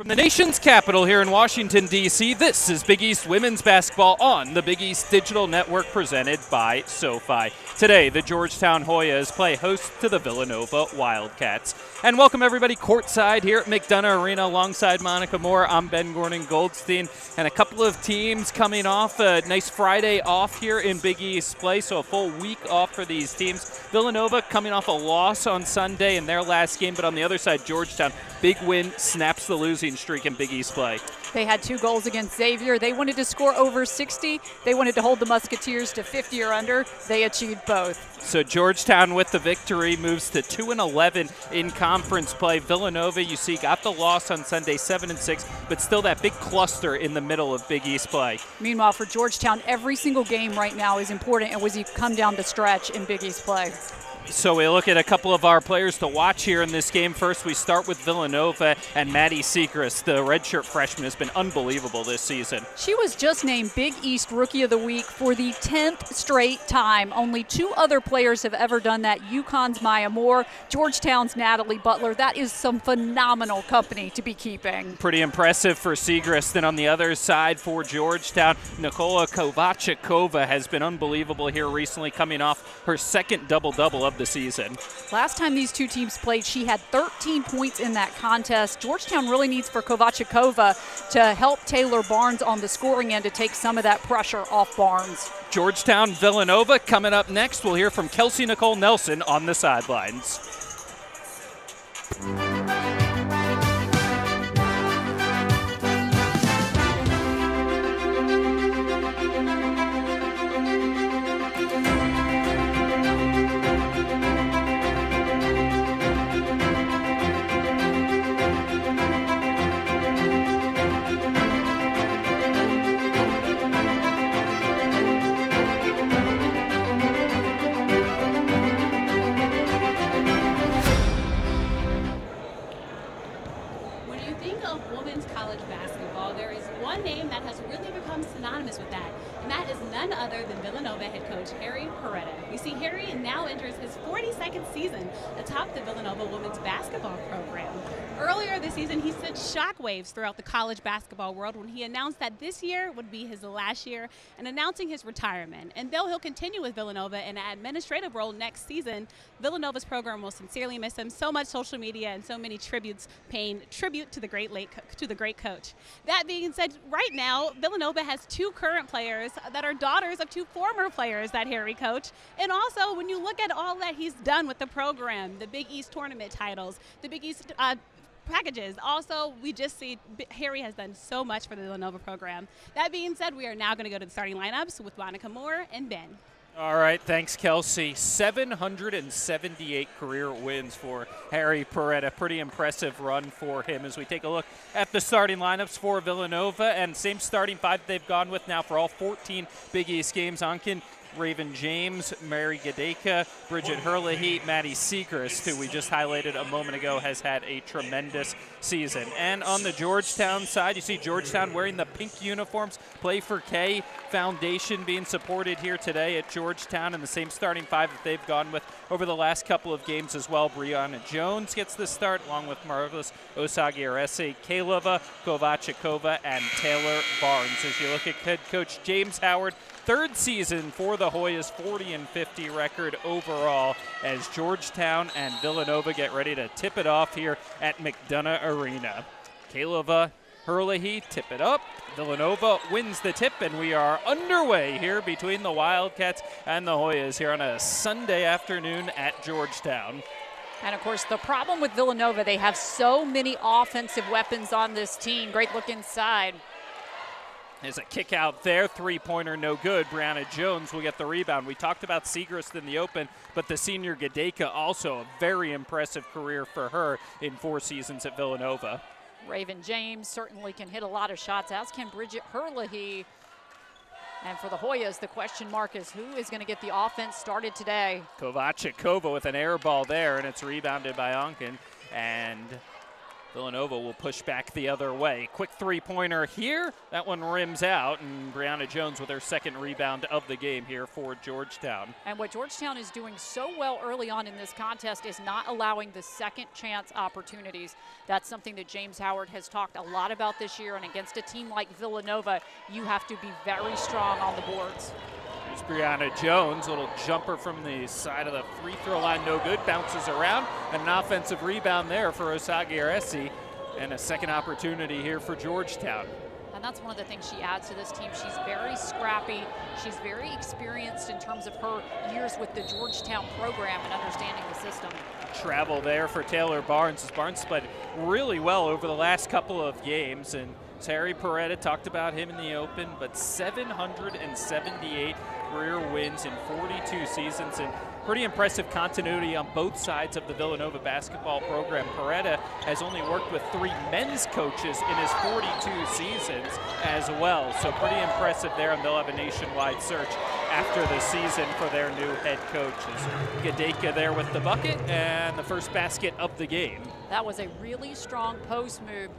From the nation's capital here in Washington, D.C., this is Big East Women's Basketball on the Big East Digital Network presented by SoFi. Today, the Georgetown Hoyas play host to the Villanova Wildcats. And welcome everybody courtside here at McDonough Arena alongside Monica Moore. I'm Ben Gordon Goldstein, and a couple of teams coming off a nice Friday off here in Big East play, so a full week off for these teams. Villanova coming off a loss on Sunday in their last game, but on the other side, Georgetown, big win, snaps the losing streak in Big East play. They had two goals against Xavier. They wanted to score over 60. They wanted to hold the Musketeers to 50 or under. They achieved both. So Georgetown with the victory moves to 2 and 11 in conference play. Villanova, you see, got the loss on Sunday, 7 and 6, but still that big cluster in the middle of Big East play. Meanwhile, for Georgetown, every single game right now is important and was you come down the stretch in Big East play. So we look at a couple of our players to watch here in this game. First, we start with Villanova and Maddy Siegrist, the redshirt freshman, has been unbelievable this season. She was just named Big East Rookie of the Week for the 10th straight time. Only two other players have ever done that. UConn's Maya Moore, Georgetown's Natalie Butler. That is some phenomenal company to be keeping. Pretty impressive for Siegrist. And on the other side for Georgetown, Nikola Kovachikova has been unbelievable here recently, coming off her second double-double of the season. Last time these two teams played, she had 13 points in that contest. Georgetown really needs for Kovachikova to help Taylor Barnes on the scoring end to take some of that pressure off Barnes. Georgetown Villanova coming up next. We'll hear from Kelsey Nicole Nelson on the sidelines. Throughout the college basketball world when he announced that this year would be his last year and announcing his retirement. And though he'll continue with Villanova in an administrative role next season, Villanova's program will sincerely miss him. So much social media and so many tributes paying tribute to the great late to the great coach. That being said, right now Villanova has two current players that are daughters of two former players that Harry coached. And also, when you look at all that he's done with the program, the Big East tournament titles, the Big East uh, packages. Also, we just see Harry has done so much for the Villanova program. That being said, we are now going to go to the starting lineups with Monica Moore and Ben. All right, thanks, Kelsey. 778 career wins for Harry Perretta. Pretty impressive run for him as we take a look at the starting lineups for Villanova and same starting five they've gone with now for all 14 Big East games. Onken Raven James, Mary Gedaka, Bridget Herlihy, Maddy Siegrist, who we just highlighted a moment ago, has had a tremendous season. And on the Georgetown side, you see Georgetown wearing the pink uniforms, Play for K Foundation being supported here today at Georgetown, and the same starting five that they've gone with over the last couple of games as well. Brianna Jones gets the start, along with Marvelous Osagiarese, Kaleva, Kovachikova, and Taylor Barnes. As you look at head coach James Howard, third season for the Hoyas, 40 and 50 record overall as Georgetown and Villanova get ready to tip it off here at McDonough Arena. Kaleva Herlihy tip it up. Villanova wins the tip, and we are underway here between the Wildcats and the Hoyas here on a Sunday afternoon at Georgetown. And of course, the problem with Villanova, they have so many offensive weapons on this team. Great look inside. There's a kick out there, three pointer, no good. Brianna Jones will get the rebound. We talked about Siegrist in the open, but the senior Gedaka also a very impressive career for her in four seasons at Villanova. Raven James certainly can hit a lot of shots, as can Bridget Herlihy. And for the Hoyas, the question mark is who is going to get the offense started today? Kovachikova with an air ball there, and it's rebounded by Onken. And Villanova will push back the other way. Quick three pointer here. That one rims out, and Brianna Jones with her second rebound of the game here for Georgetown. And what Georgetown is doing so well early on in this contest is not allowing the second chance opportunities. That's something that James Howard has talked a lot about this year, and against a team like Villanova, you have to be very strong on the boards. Brianna Jones, little jumper from the side of the free throw line, no good, bounces around, and an offensive rebound there for Osagie Aresi, and a second opportunity here for Georgetown. And that's one of the things she adds to this team. She's very scrappy. She's very experienced in terms of her years with the Georgetown program and understanding the system. Travel there for Taylor Barnes. As Barnes played really well over the last couple of games, and Terry Perretta talked about him in the open, but 778 career wins in 42 seasons and pretty impressive continuity on both sides of the Villanova basketball program. Perretta has only worked with three men's coaches in his 42 seasons as well, so pretty impressive there, and they'll have a nationwide search after the season for their new head coaches. Gedaka there with the bucket and the first basket of the game. That was a really strong post move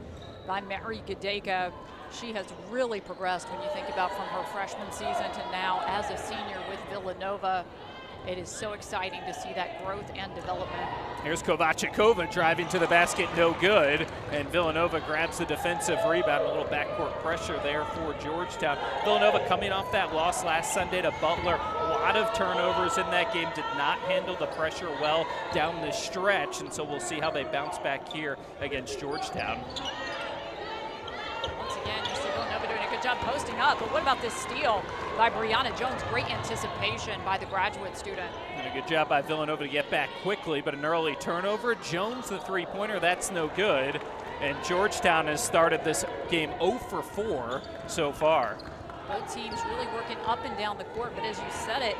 by Mary Gedaka. She has really progressed when you think about from her freshman season to now as a senior with Villanova. It is so exciting to see that growth and development. Here's Kovachikova driving to the basket, no good. And Villanova grabs the defensive rebound. A little backcourt pressure there for Georgetown. Villanova coming off that loss last Sunday to Butler. A lot of turnovers in that game. Did not handle the pressure well down the stretch. And so we'll see how they bounce back here against Georgetown job posting up. But what about this steal by Brianna Jones? Great anticipation by the graduate student. And a good job by Villanova to get back quickly, but an early turnover. Jones, the three-pointer, that's no good. And Georgetown has started this game 0 for 4 so far. Both teams really working up and down the court, but as you said it,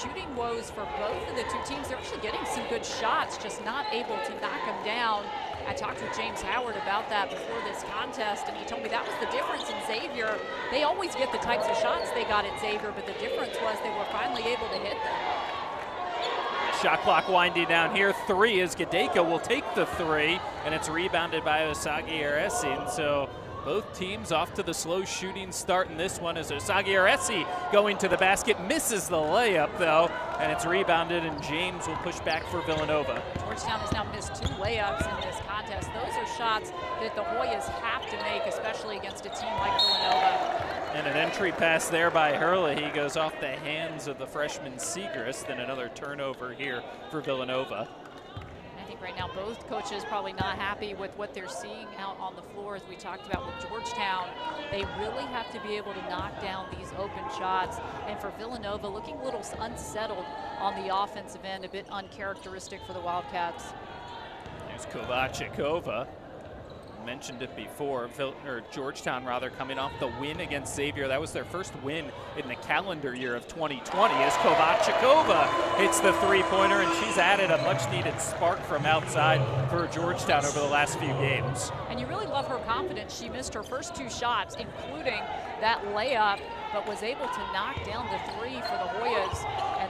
shooting woes for both of the two teams. They're actually getting some good shots, just not able to knock them down. I talked with James Howard about that before this contest, and he told me that was the difference in Xavier. They always get the types of shots they got at Xavier, but the difference was they were finally able to hit them. Shot clock winding down here. Three is Gedaka will take the three, and it's rebounded by Osagie Aresi. So both teams off to the slow shooting start in this one as Osagie Aresi going to the basket, misses the layup though, and it's rebounded and James will push back for Villanova. Georgetown has now missed two layups in this contest. Those are shots that the Hoyas have to make, especially against a team like Villanova. And an entry pass there by Herlihy. He goes off the hands of the freshman Siegrist, then another turnover here for Villanova right now. Both coaches probably not happy with what they're seeing out on the floor, as we talked about with Georgetown. They really have to be able to knock down these open shots. And for Villanova, looking a little unsettled on the offensive end, a bit uncharacteristic for the Wildcats. There's Kovachikova mentioned it before, or Georgetown rather, coming off the win against Xavier. That was their first win in the calendar year of 2020 as Kovachikova hits the three-pointer, and she's added a much-needed spark from outside for Georgetown over the last few games. And you really love her confidence. She missed her first two shots, including that layup, but was able to knock down the three for the Hoyas,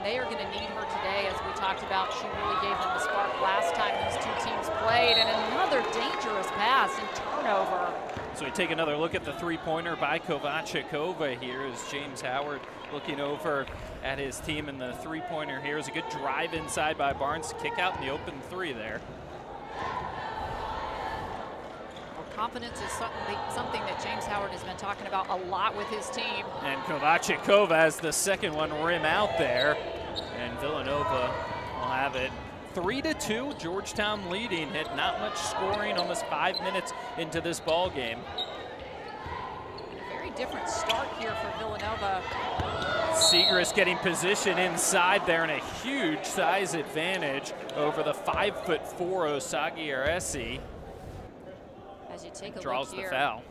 they are going to need her today, as we talked about. She really gave them the spark last time these two teams played, and another dangerous pass and turnover. So we take another look at the three-pointer by Kovachikova here as James Howard looking over at his team, and the three-pointer here is a good drive inside by Barnes, kick out in the open three there. confidence is something, something that James Howard has been talking about a lot with his team. And Kovachikova has the second one rim out there. And Villanova will have it three to two. Georgetown leading. Hit not much scoring, almost five minutes into this ball game. A very different start here for Villanova. Siegrist getting position inside there and a huge size advantage over the five foot four Osagie Aresi as you take a draws look here. the foul.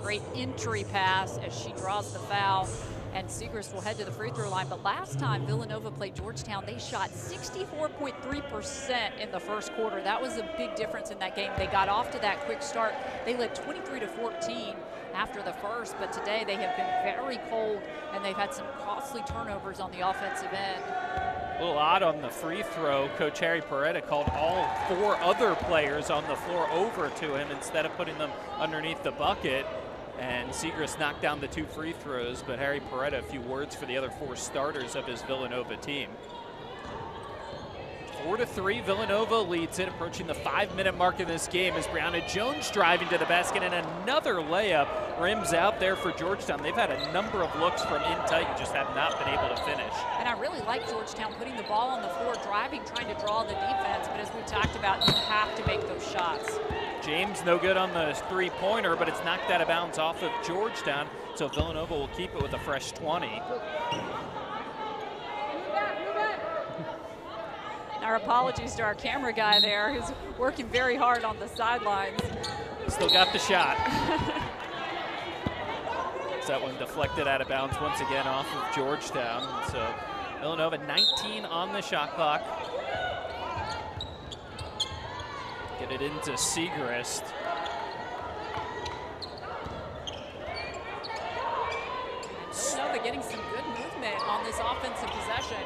Great entry pass as she draws the foul. And Siegrist will head to the free throw line. But last time Villanova played Georgetown, they shot 64.3% in the first quarter. That was a big difference in that game. They got off to that quick start. They led 23 to 14 after the first, but today they have been very cold and they've had some costly turnovers on the offensive end. A little odd on the free throw. Coach Harry Perretta called all four other players on the floor over to him instead of putting them underneath the bucket. And Siegrist knocked down the two free throws, but Harry Perretta, a few words for the other four starters of his Villanova team. Four to three, Villanova leads it, approaching the five-minute mark in this game as Brianna Jones driving to the basket and another layup rims out there for Georgetown. They've had a number of looks from in tight and just have not been able to finish. And I really like Georgetown putting the ball on the floor, driving, trying to draw the defense. But as we talked about, you have to make those shots. James no good on the three-pointer, but it's knocked out of bounds off of Georgetown. So Villanova will keep it with a fresh 20. Our apologies to our camera guy there who's working very hard on the sidelines. Still got the shot. that one deflected out of bounds once again off of Georgetown. So Villanova 19 on the shot clock. Get it into Siegrist. Villanova getting some good movement on this offensive possession.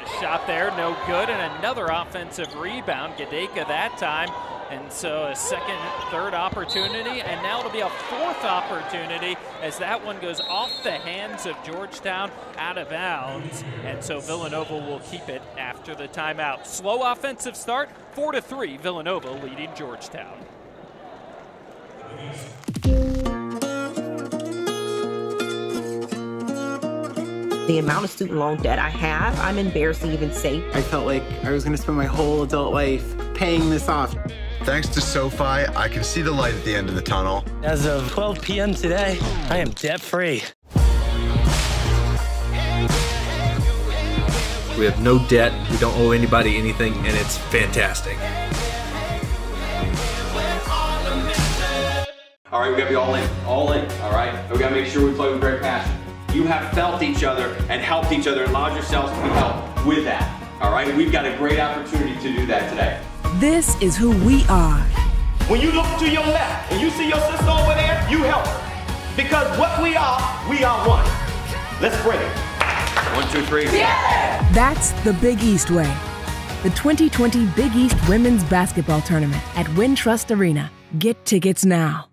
Just shot there, no good, and another offensive rebound. Gedaka that time. And so a second, third opportunity, and now it'll be a fourth opportunity as that one goes off the hands of Georgetown out of bounds. And so Villanova will keep it after the timeout. Slow offensive start, four to three, Villanova leading Georgetown. the amount of student loan debt I have, I'm embarrassed to even say. I felt like I was going to spend my whole adult life paying this off. Thanks to SoFi, I can see the light at the end of the tunnel. As of 12 p.m. today, I am debt free. We have no debt, we don't owe anybody anything, and it's fantastic. All right, we gotta be all in, all in, all right? We gotta make sure we play with great passion. You have felt each other and helped each other and allowed yourselves to be helped with that, all right? We've got a great opportunity to do that today. This is who we are. When you look to your left and you see your sister over there, you help her. Because what we are, we are one. Let's bring it. One, two, three. Yeah! That's the Big East way. The 2020 Big East Women's Basketball Tournament at Wintrust Arena. Get tickets now.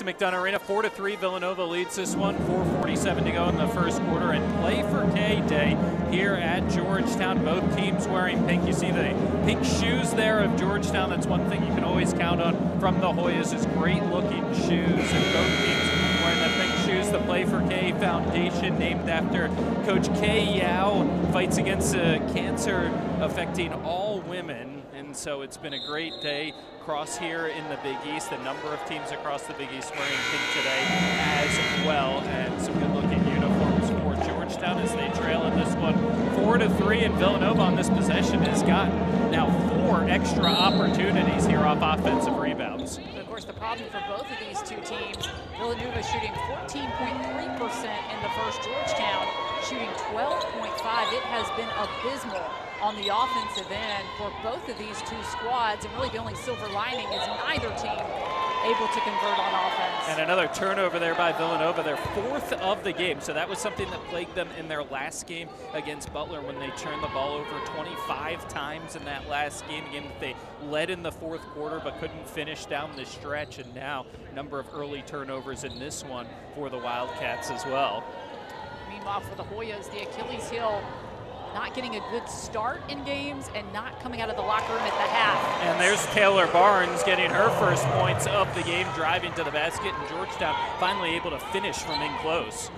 To McDonough Arena. 4 to 3, Villanova leads this one. 4:47 to go in the first quarter, and play for K Day here at Georgetown. Both teams wearing pink. You see the pink shoes there of Georgetown. That's one thing you can always count on from the Hoyas is great-looking shoes, and both teams wearing the pink shoes. The Play for K Foundation, named after Coach Kay Yow, fights against uh, cancer affecting all women, and so it's been a great day across here in the Big East. A number of teams across the Big East wearing pink today as well. And some good looking uniforms for Georgetown as they trail in this one. Four to three, and Villanova on this possession has gotten now four extra opportunities here off offensive rebounds. Of course, the problem for both of these two teams, Villanova shooting 14.3% in the first, Georgetown shooting 12.5. It has been abysmal on the offensive end for both of these two squads. And really the only silver lining is neither team able to convert on offense. And another turnover there by Villanova, their fourth of the game. So that was something that plagued them in their last game against Butler when they turned the ball over 25 times in that last game. Again, they led in the fourth quarter but couldn't finish down the stretch. And now, number of early turnovers in this one for the Wildcats as well. Meanwhile, for the Hoyas, the Achilles heel not getting a good start in games and not coming out of the locker room at the half. And there's Taylor Barnes getting her first points of the game, driving to the basket, and Georgetown finally able to finish from in close.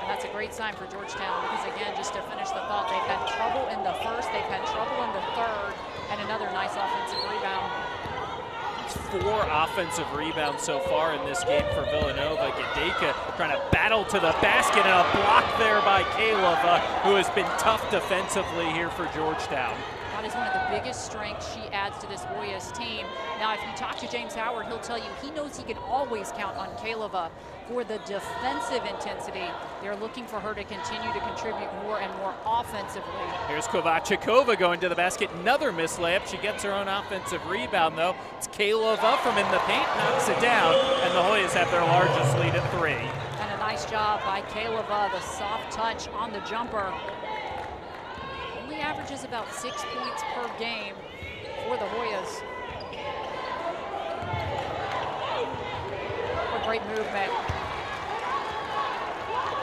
And that's a great sign for Georgetown because, again, just to finish the thought, they've had trouble in the first, they've had trouble in the third, and another nice offensive rebound four offensive rebounds so far in this game for Villanova. Gedaka trying to battle to the basket and a block there by Kaleva, uh, who has been tough defensively here for Georgetown. That is one of the biggest strengths she adds to this Hoyas team. Now, if you talk to James Howard, he'll tell you he knows he can always count on Kaleva for the defensive intensity. They're looking for her to continue to contribute more and more offensively. Here's Kovačíková going to the basket. Another missed layup. She gets her own offensive rebound, though. It's Kaleva from in the paint, knocks it down, and the Hoyas have their largest lead at three. And a nice job by Kaleva, the soft touch on the jumper averages about six points per game for the Hoyas. What great movement.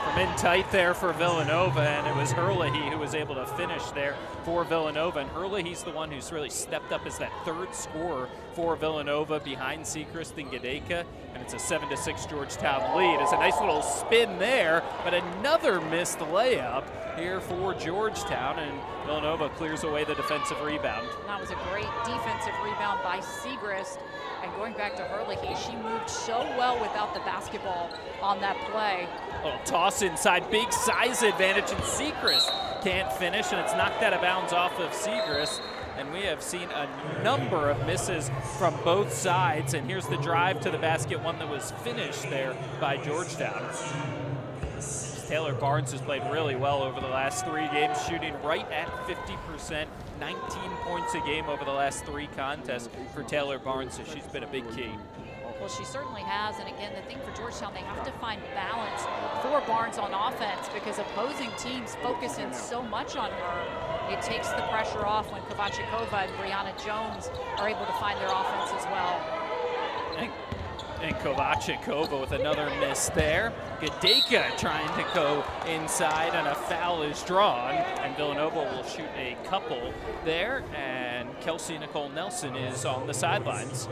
From in tight there for Villanova, and it was Herlihy who was able to finish there for Villanova. And Herlihy's the one who's really stepped up as that third scorer for Villanova behind Siegrist and Gedaka. And it's a 7 to 6 Georgetown lead. It's a nice little spin there, but another missed layup here for Georgetown, and Villanova clears away the defensive rebound. That was a great defensive rebound by Siegrist. And going back to Herlihy, she moved so well without the basketball on that play. Little toss inside, big size advantage, and Siegrist can't finish, and it's knocked out of bounds off of Siegrist. And we have seen a number of misses from both sides. And here's the drive to the basket, one that was finished there by Georgetown. Taylor Barnes has played really well over the last three games, shooting right at 50%, 19 points a game over the last three contests for Taylor Barnes, so she's been a big key. Well, she certainly has. And again, the thing for Georgetown, they have to find balance for Barnes on offense because opposing teams focus in so much on her. It takes the pressure off when Kovačíková and Brianna Jones are able to find their offense as well. And, and Kovačíková with another miss there. Gedaka trying to go inside, and a foul is drawn. And Villanova will shoot a couple there. And Kelsey Nicole Nelson is on the sidelines.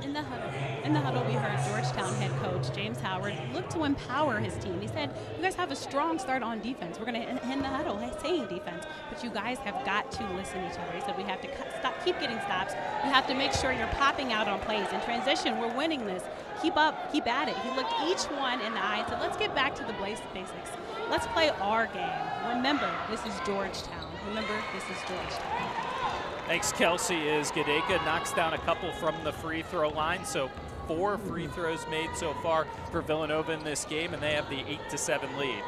In the huddle, in the huddle, we heard Georgetown head coach James Howard look to empower his team. He said, "You guys have a strong start on defense. We're going to end the huddle saying defense, but you guys have got to listen to each other." He said, "We have to stop, keep getting stops. You have to make sure you're popping out on plays. In transition, we're winning this. Keep up, keep at it." He looked each one in the eye and said, "Let's get back to the basics. Let's play our game. Remember, this is Georgetown. Remember, this is Georgetown." Thanks, Kelsey. Is Gedaka knocks down a couple from the free throw line, so four free mm-hmm. throws made so far for Villanova in this game, and they have the eight to seven lead.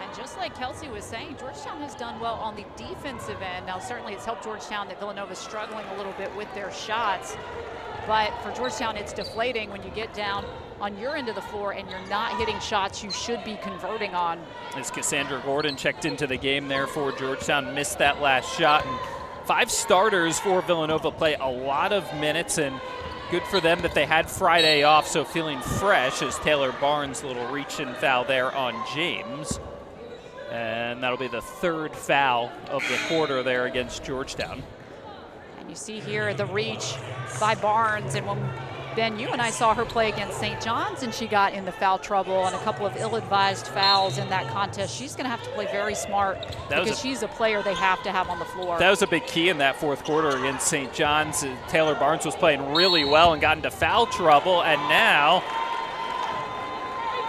And just like Kelsey was saying, Georgetown has done well on the defensive end. Now, certainly it's helped Georgetown that Villanova is struggling a little bit with their shots. But for Georgetown, it's deflating when you get down on your end of the floor and you're not hitting shots you should be converting on. As Cassandra Gordon checked into the game there for Georgetown, missed that last shot. And five starters for Villanova play a lot of minutes and good for them that they had Friday off, so feeling fresh as Taylor Barnes, little reach and foul there on James. And that'll be the third foul of the quarter there against Georgetown. And you see here the reach by Barnes. And when Ben, you and I saw her play against St. John's, and she got in the foul trouble and a couple of ill-advised fouls in that contest. She's going to have to play very smart that because a, she's a player they have to have on the floor. That was a big key in that fourth quarter against St. John's. Uh, Taylor Barnes was playing really well and got into foul trouble, and now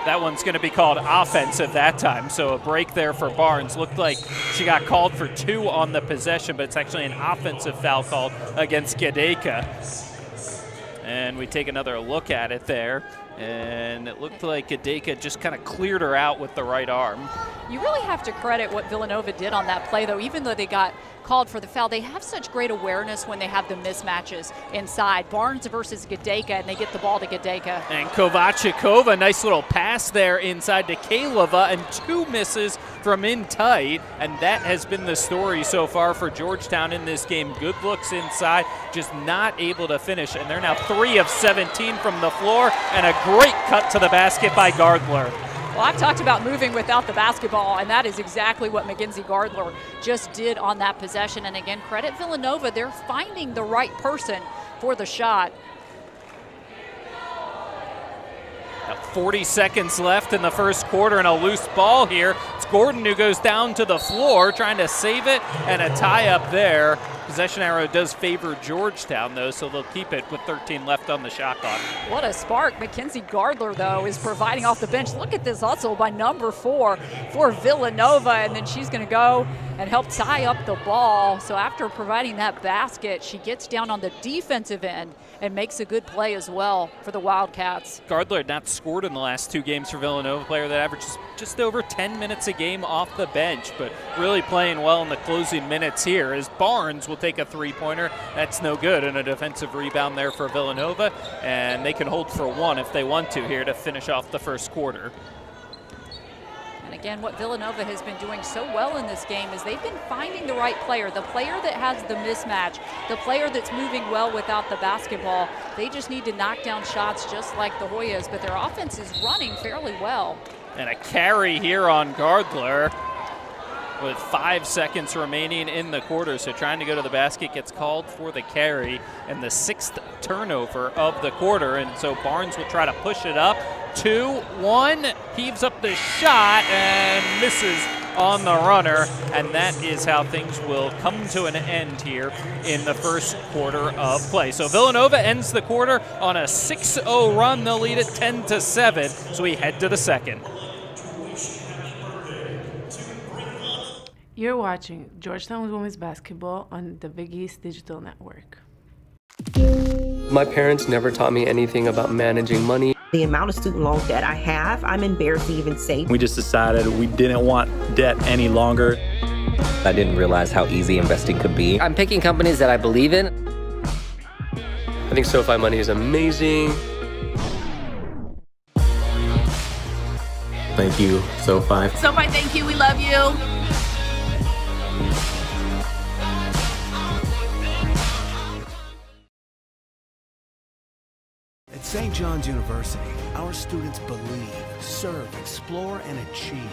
that one's going to be called offensive that time. So a break there for Barnes. Looked like she got called for two on the possession, but it's actually an offensive foul called against Gedaka. And we take another look at it there. And it looked like Gedaka just kind of cleared her out with the right arm. You really have to credit what Villanova did on that play, though, even though they got called for the foul. They have such great awareness when they have the mismatches inside. Barnes versus Gedaka, and they get the ball to Gedaka. And Kovachikova, nice little pass there inside to Kaleva, and two misses from in tight. And that has been the story so far for Georgetown in this game. Good looks inside, just not able to finish. And they're now 3 of 17 from the floor, and a great cut to the basket by Gardler. Well, I've talked about moving without the basketball, and that is exactly what Mackenzie Gardler just did on that possession. And again, credit Villanova. They're finding the right person for the shot. 40 seconds left in the first quarter and a loose ball here. It's Gordon who goes down to the floor trying to save it and a tie up there. Possession arrow does favor Georgetown though, so they'll keep it with 13 left on the shot clock. What a spark. Mackenzie Gardler though is providing off the bench. Look at this hustle by number four for Villanova and then she's going to go and help tie up the ball. So after providing that basket, she gets down on the defensive end and makes a good play as well for the Wildcats. Gardler had not scored in the last two games for Villanova, player that averages just over 10 minutes a game off the bench, but really playing well in the closing minutes here as Barnes will take a three-pointer. That's no good, and a defensive rebound there for Villanova, and they can hold for one if they want to here to finish off the first quarter. And again, what Villanova has been doing so well in this game is they've been finding the right player, the player that has the mismatch, the player that's moving well without the basketball. They just need to knock down shots just like the Hoyas, but their offense is running fairly well. And a carry here on Gardler with five seconds remaining in the quarter. So trying to go to the basket gets called for the carry and the sixth turnover of the quarter. And so Barnes will try to push it up. Two, one, heaves up the shot and misses on the runner. And that is how things will come to an end here in the first quarter of play. So Villanova ends the quarter on a 6-0 run. They'll lead it 10 to 7. So we head to the second. You're watching Georgetown Women's Basketball on the Big East Digital Network. My parents never taught me anything about managing money. The amount of student loan debt I have, I'm embarrassed to even say. We just decided we didn't want debt any longer. I didn't realize how easy investing could be. I'm picking companies that I believe in. I think SoFi Money is amazing. Thank you, SoFi. SoFi, thank you. We love you. St. John's University, our students believe, serve, explore, and achieve.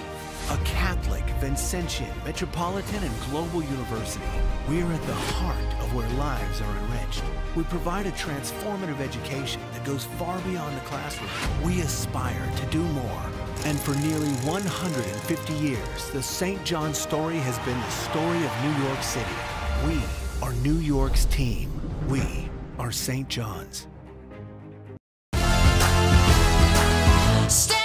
A Catholic, Vincentian, metropolitan, and global university, we're at the heart of where lives are enriched. We provide a transformative education that goes far beyond the classroom. We aspire to do more. And for nearly 150 years, the St. John's story has been the story of New York City. We are New York's team. We are St. John's. Stand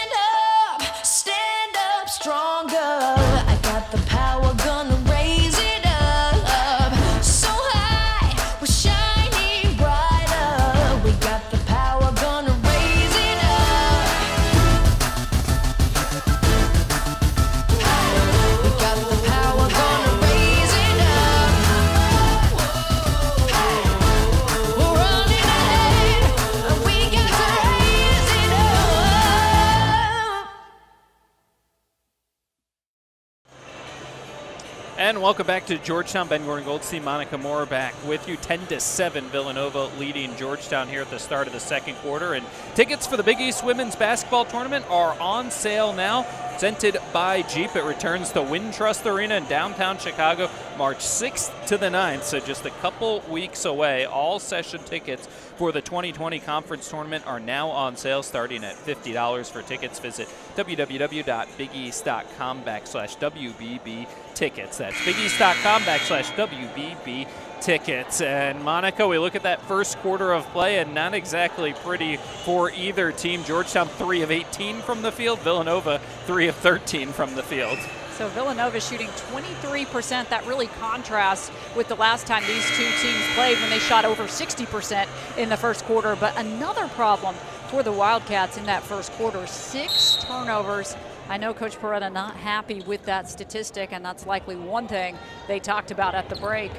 And welcome back to Georgetown. Ben Gordon Goldstein, Monica Moore back with you. 10 to 7, Villanova leading Georgetown here at the start of the second quarter. And tickets for the Big East Women's Basketball Tournament are on sale now. Presented by Jeep. It returns to Wintrust Arena in downtown Chicago March 6th to the 9th. So just a couple weeks away. All session tickets for the 2020 conference tournament are now on sale starting at $50 for tickets. Visit www.bigeast.com backslash WBB tickets. That's bigeast.com backslash WBB tickets. And Monica, we look at that first quarter of play, and not exactly pretty for either team. Georgetown, 3 of 18 from the field. Villanova, 3 of 13 from the field. So Villanova shooting 23%. That really contrasts with the last time these two teams played when they shot over 60% in the first quarter. But another problem for the Wildcats in that first quarter. Six turnovers. I know Coach Perretta not happy with that statistic, and that's likely one thing they talked about at the break.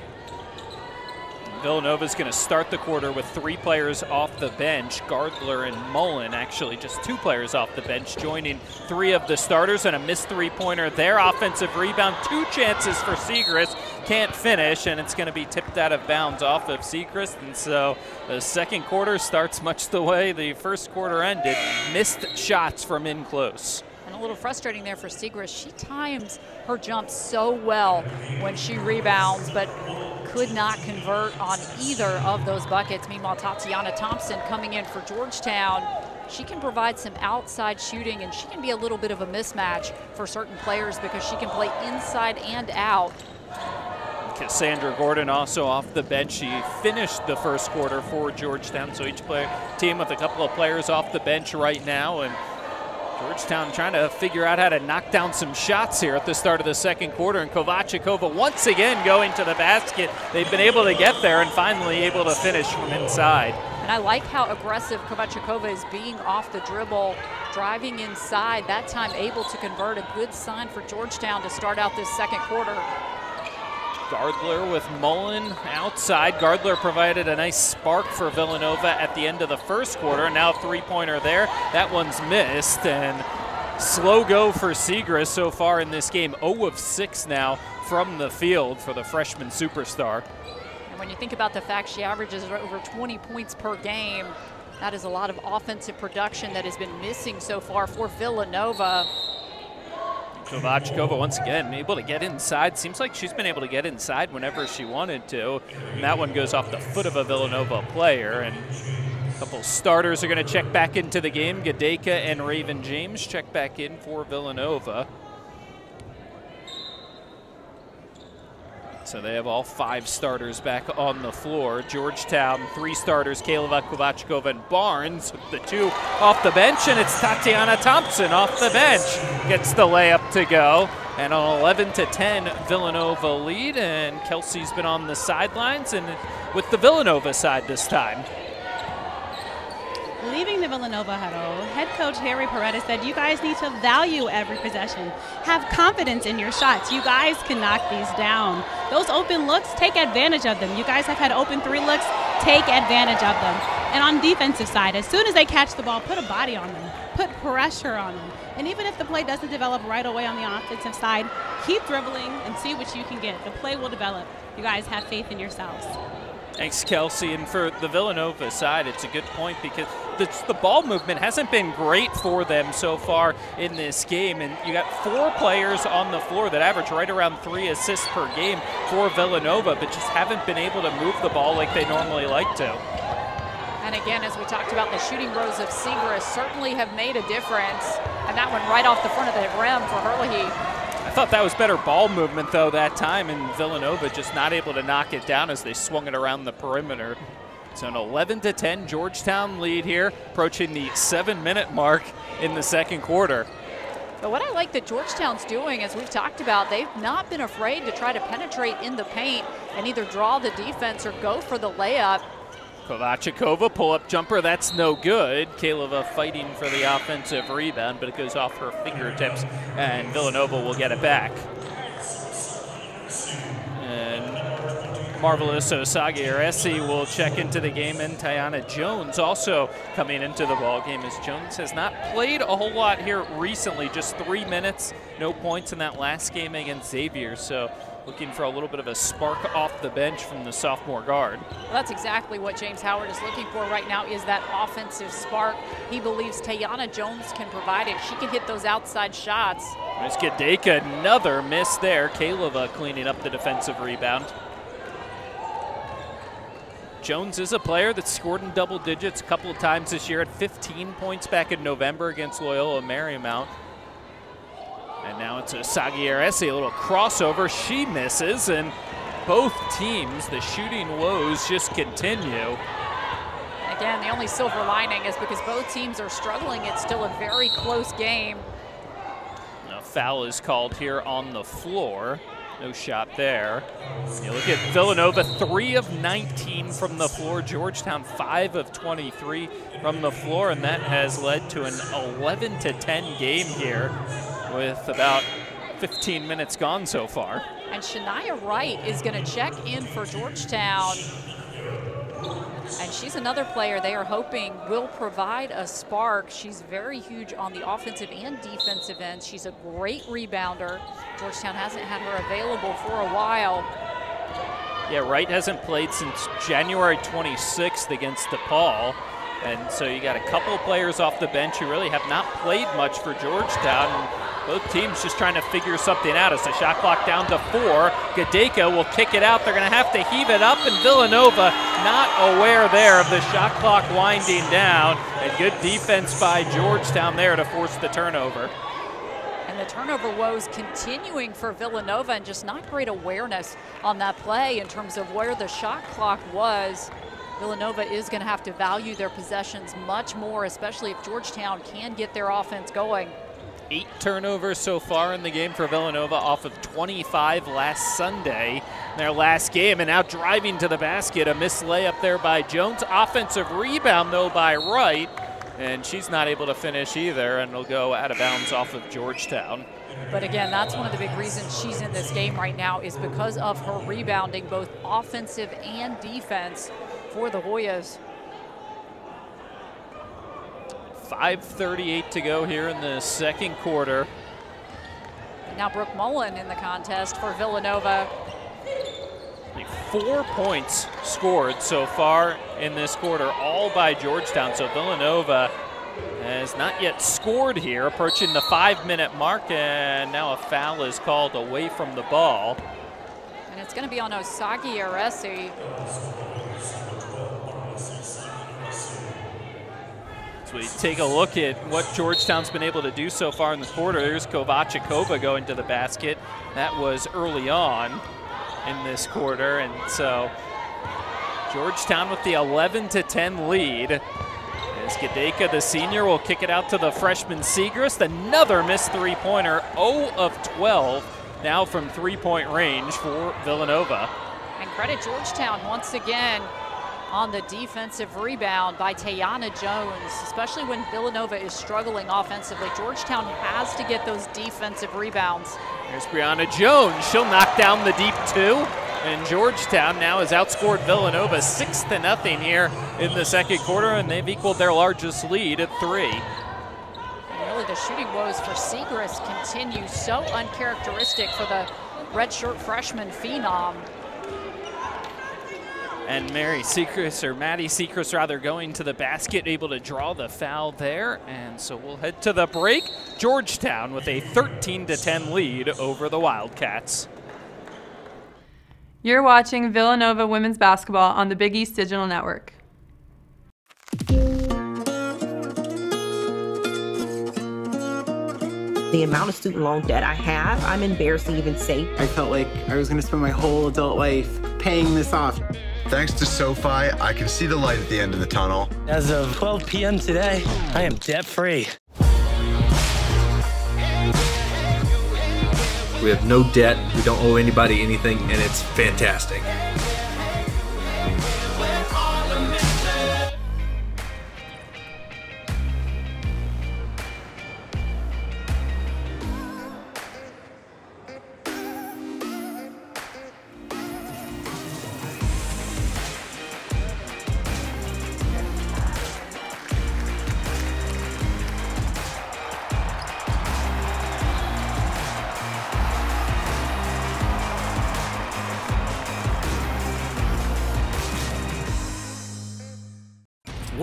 Villanova's going to start the quarter with three players off the bench. Gardler and Mullen, actually, just two players off the bench, joining three of the starters and a missed three pointer. Their offensive rebound, two chances for Siegrist, can't finish, and it's going to be tipped out of bounds off of Siegrist. And so the second quarter starts much the way the first quarter ended. Missed shots from in close. A little frustrating there for Siegrist. She times her jump so well when she rebounds, but could not convert on either of those buckets. Meanwhile, Tatiana Thompson coming in for Georgetown. She can provide some outside shooting, and she can be a little bit of a mismatch for certain players because she can play inside and out. Cassandra Gordon also off the bench. She finished the first quarter for Georgetown, so each player team with a couple of players off the bench right now, and Georgetown trying to figure out how to knock down some shots here at the start of the second quarter. And Kovacikova once again going to the basket. They've been able to get there and finally able to finish from inside. And I like how aggressive Kovacikova is being off the dribble, driving inside, that time able to convert. A good sign for Georgetown to start out this second quarter. Gardler with Mullen outside. Gardler provided a nice spark for Villanova at the end of the first quarter. Now three-pointer there. That one's missed and slow go for Siegrist so far in this game. 0 of 6 now from the field for the freshman superstar. And when you think about the fact she averages over 20 points per game, that is a lot of offensive production that has been missing so far for Villanova. Kovacikova once again able to get inside. Seems like she's been able to get inside whenever she wanted to. And that one goes off the foot of a Villanova player. And a couple starters are going to check back into the game. Gedaka and Raven James check back in for Villanova. So they have all five starters back on the floor. Georgetown, three starters, Kaleva, Kovacikova, and Barnes. The two off the bench, and it's Tatiana Thompson off the bench. Gets the layup to go. And an 11 to 10 Villanova lead, and Kelsey's been on the sidelines and with the Villanova side this time. Leaving the Villanova huddle, head coach Harry Perretta said, You guys need to value every possession. Have confidence in your shots. You guys can knock these down. Those open looks, take advantage of them. You guys have had open three looks, take advantage of them. And on defensive side, as soon as they catch the ball, put a body on them, put pressure on them. And even if the play doesn't develop right away on the offensive side, keep dribbling and see what you can get. The play will develop. You guys have faith in yourselves. Thanks, Kelsey. And for the Villanova side, it's a good point because the, the, ball movement hasn't been great for them so far in this game. And you got four players on the floor that average right around three assists per game for Villanova, but just haven't been able to move the ball like they normally like to. And again, as we talked about, the shooting rows of Siegrist certainly have made a difference. And that one right off the front of the rim for Herlihy. I thought that was better ball movement, though, that time, and Villanova just not able to knock it down as they swung it around the perimeter. So an 11 to 10 Georgetown lead here, approaching the seven-minute mark in the second quarter. But what I like that Georgetown's doing, as we've talked about, they've not been afraid to try to penetrate in the paint and either draw the defense or go for the layup. Kovacikova pull-up jumper, that's no good. Kaleva fighting for the offensive rebound, but it goes off her fingertips, and Villanova will get it back. And Marvelous Osagi Aresi will check into the game, and Tiana Jones also coming into the ball game as Jones has not played a whole lot here recently, just three minutes, no points in that last game against Xavier, so looking for a little bit of a spark off the bench from the sophomore guard. Well, that's exactly what James Howard is looking for right now is that offensive spark. He believes Tayana Jones can provide it. She can hit those outside shots. Gedaka, another miss there. Kaleva cleaning up the defensive rebound. Jones is a player that's scored in double digits a couple of times this year at 15 points back in November against Loyola Marymount. And now it's a Aresi, a little crossover. She misses, and both teams, the shooting woes just continue. Again, the only silver lining is because both teams are struggling. It's still a very close game. A foul is called here on the floor. No shot there. You look at Villanova, 3 of 19 from the floor. Georgetown, 5 of 23 from the floor, and that has led to an 11 to 10 game here with about 15 minutes gone so far. And Shania Wright is going to check in for Georgetown. And she's another player they are hoping will provide a spark. She's very huge on the offensive and defensive ends. She's a great rebounder. Georgetown hasn't had her available for a while. Yeah, Wright hasn't played since January 26th against DePaul. And so you got a couple of players off the bench who really have not played much for Georgetown. Both teams just trying to figure something out as the shot clock down to four. Gedaka will kick it out. They're going to have to heave it up, and Villanova not aware there of the shot clock winding down. And good defense by Georgetown there to force the turnover. And the turnover woes continuing for Villanova and just not great awareness on that play in terms of where the shot clock was. Villanova is going to have to value their possessions much more, especially if Georgetown can get their offense going. Eight turnovers so far in the game for Villanova off of 25 last Sunday, their last game. And now driving to the basket, a missed layup there by Jones. Offensive rebound, though, by Wright. And she's not able to finish either, and will go out of bounds off of Georgetown. But again, that's one of the big reasons she's in this game right now is because of her rebounding, both offensive and defense for the Hoyas. 5.38 to go here in the second quarter. Now Brooke Mullen in the contest for Villanova. Four points scored so far in this quarter, all by Georgetown. So Villanova has not yet scored here, approaching the five minute mark, and now a foul is called away from the ball. And it's going to be on Osagi Aresi. We take a look at what Georgetown's been able to do so far in the quarter. There's Kovacikova going to the basket. That was early on in this quarter, and so Georgetown with the 11 to 10 lead. As Gedaka, the senior, will kick it out to the freshman Siegrist. Another missed three-pointer, 0 of 12 now from three-point range for Villanova. And credit Georgetown once again on the defensive rebound by Tayana Jones, especially when Villanova is struggling offensively. Georgetown has to get those defensive rebounds. There's Brianna Jones. She'll knock down the deep two. And Georgetown now has outscored Villanova six to nothing here in the second quarter, and they've equaled their largest lead at three. And really, the shooting woes for Siegrist continue so uncharacteristic for the redshirt freshman phenom. And Mary Siegrist, or Maddy Siegrist rather, going to the basket, able to draw the foul there. And so we'll head to the break. Georgetown with a 13 to 10 lead over the Wildcats. You're watching Villanova women's basketball on the Big East Digital Network. The amount of student loan debt I have, I'm embarrassed to even say. I felt like I was going to spend my whole adult life paying this off. Thanks to SoFi, I can see the light at the end of the tunnel. As of 12 p.m. today, I am debt free. We have no debt, we don't owe anybody anything, and it's fantastic.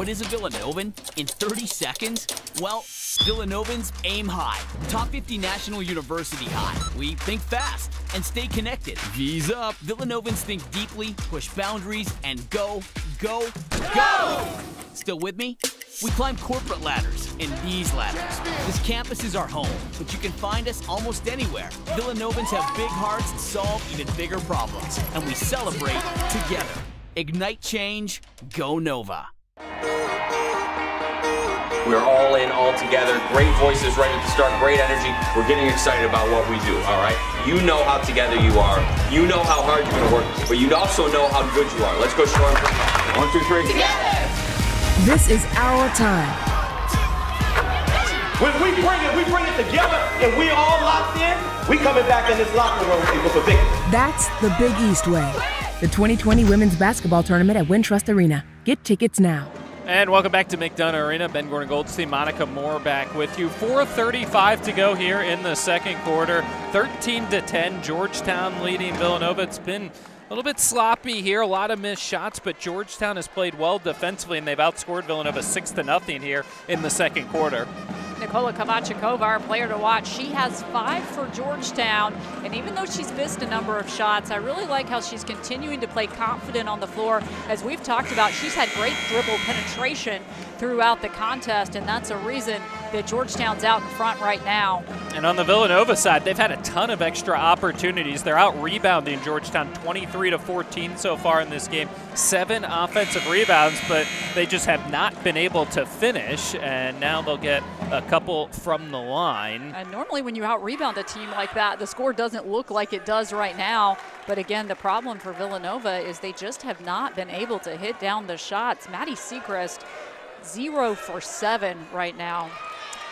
What is a Villanovan? In 30 seconds? Well, Villanovans aim high. Top 50 National University high. We think fast and stay connected. V's up. Villanovans think deeply, push boundaries, and go, go, go! Still with me? We climb corporate ladders in these ladders. This campus is our home, but you can find us almost anywhere. Villanovans have big hearts and solve even bigger problems, and we celebrate together. Ignite change, go Nova. We're all in, all together. Great voices right at the start, great energy. We're getting excited about what we do, all right? You know how together you are. You know how hard you're going to work, but you also know how good you are. Let's go show them. One, two, three. Together! This is our time. When we bring it, we bring it together and we all locked in, we coming back in this locker room with a victory. That's the Big East Way. The 2020 Women's Basketball Tournament at Wintrust Arena. Get tickets now. And welcome back to McDonough Arena. Ben Gordon Goldstein, Monica Moore back with you. 4:35 to go here in the second quarter. 13 to 10, Georgetown leading Villanova. It's been a little bit sloppy here, a lot of missed shots, but Georgetown has played well defensively, and they've outscored Villanova six to nothing here in the second quarter. Nikola Kovacikova, our player to watch, she has five for Georgetown. And even though she's missed a number of shots, I really like how she's continuing to play confident on the floor. As we've talked about, she's had great dribble penetration throughout the contest, and that's a reason that Georgetown's out in front right now. And on the Villanova side, they've had a ton of extra opportunities. They're out rebounding Georgetown 23 to 14 so far in this game. Seven offensive rebounds, but they just have not been able to finish. And now they'll get a couple from the line. And normally, when you out rebound a team like that, the score doesn't look like it does right now. But again, the problem for Villanova is they just have not been able to hit down the shots. Maddy Siegrist, zero for seven right now.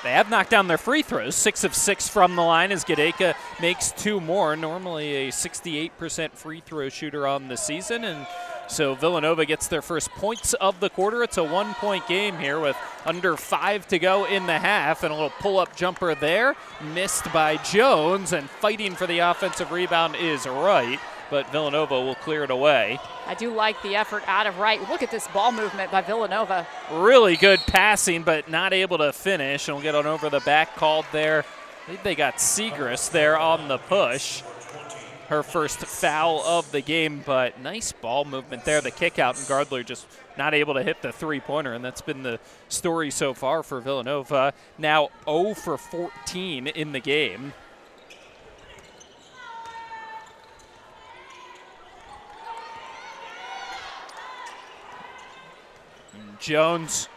They have knocked down their free throws, six of six from the line as Gedaka makes two more. Normally a 68% free throw shooter on the season, and so Villanova gets their first points of the quarter. It's a one-point game here with under five to go in the half, and a little pull-up jumper there, missed by Jones, and fighting for the offensive rebound is Wright but Villanova will clear it away. I do like the effort out of Wright. Look at this ball movement by Villanova. Really good passing, but not able to finish. And we'll get on over the back called there. I think they got Siegrist there on the push. Her first foul of the game, but nice ball movement there. The kick out, and Gardler just not able to hit the three pointer, and that's been the story so far for Villanova. Now 0 for 14 in the game. Jones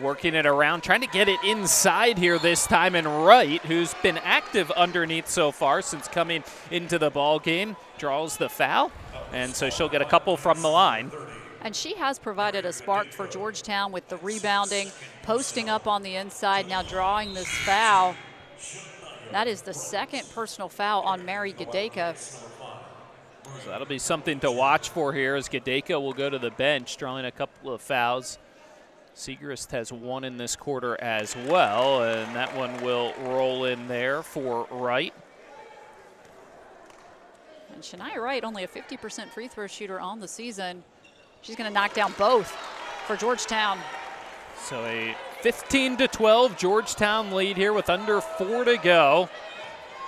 working it around, trying to get it inside here this time. And Wright, who's been active underneath so far since coming into the ball game, draws the foul. And so she'll get a couple from the line. And she has provided a spark for Georgetown with the rebounding, posting up on the inside, now drawing this foul. That is the second personal foul on Mary Gedaka. So that'll be something to watch for here as Gedaka will go to the bench, drawing a couple of fouls. Siegrist has one in this quarter as well, and that one will roll in there for Wright. And Shania Wright, only a 50% free throw shooter on the season. She's going to knock down both for Georgetown. So a 15 to 12 Georgetown lead here with under four to go.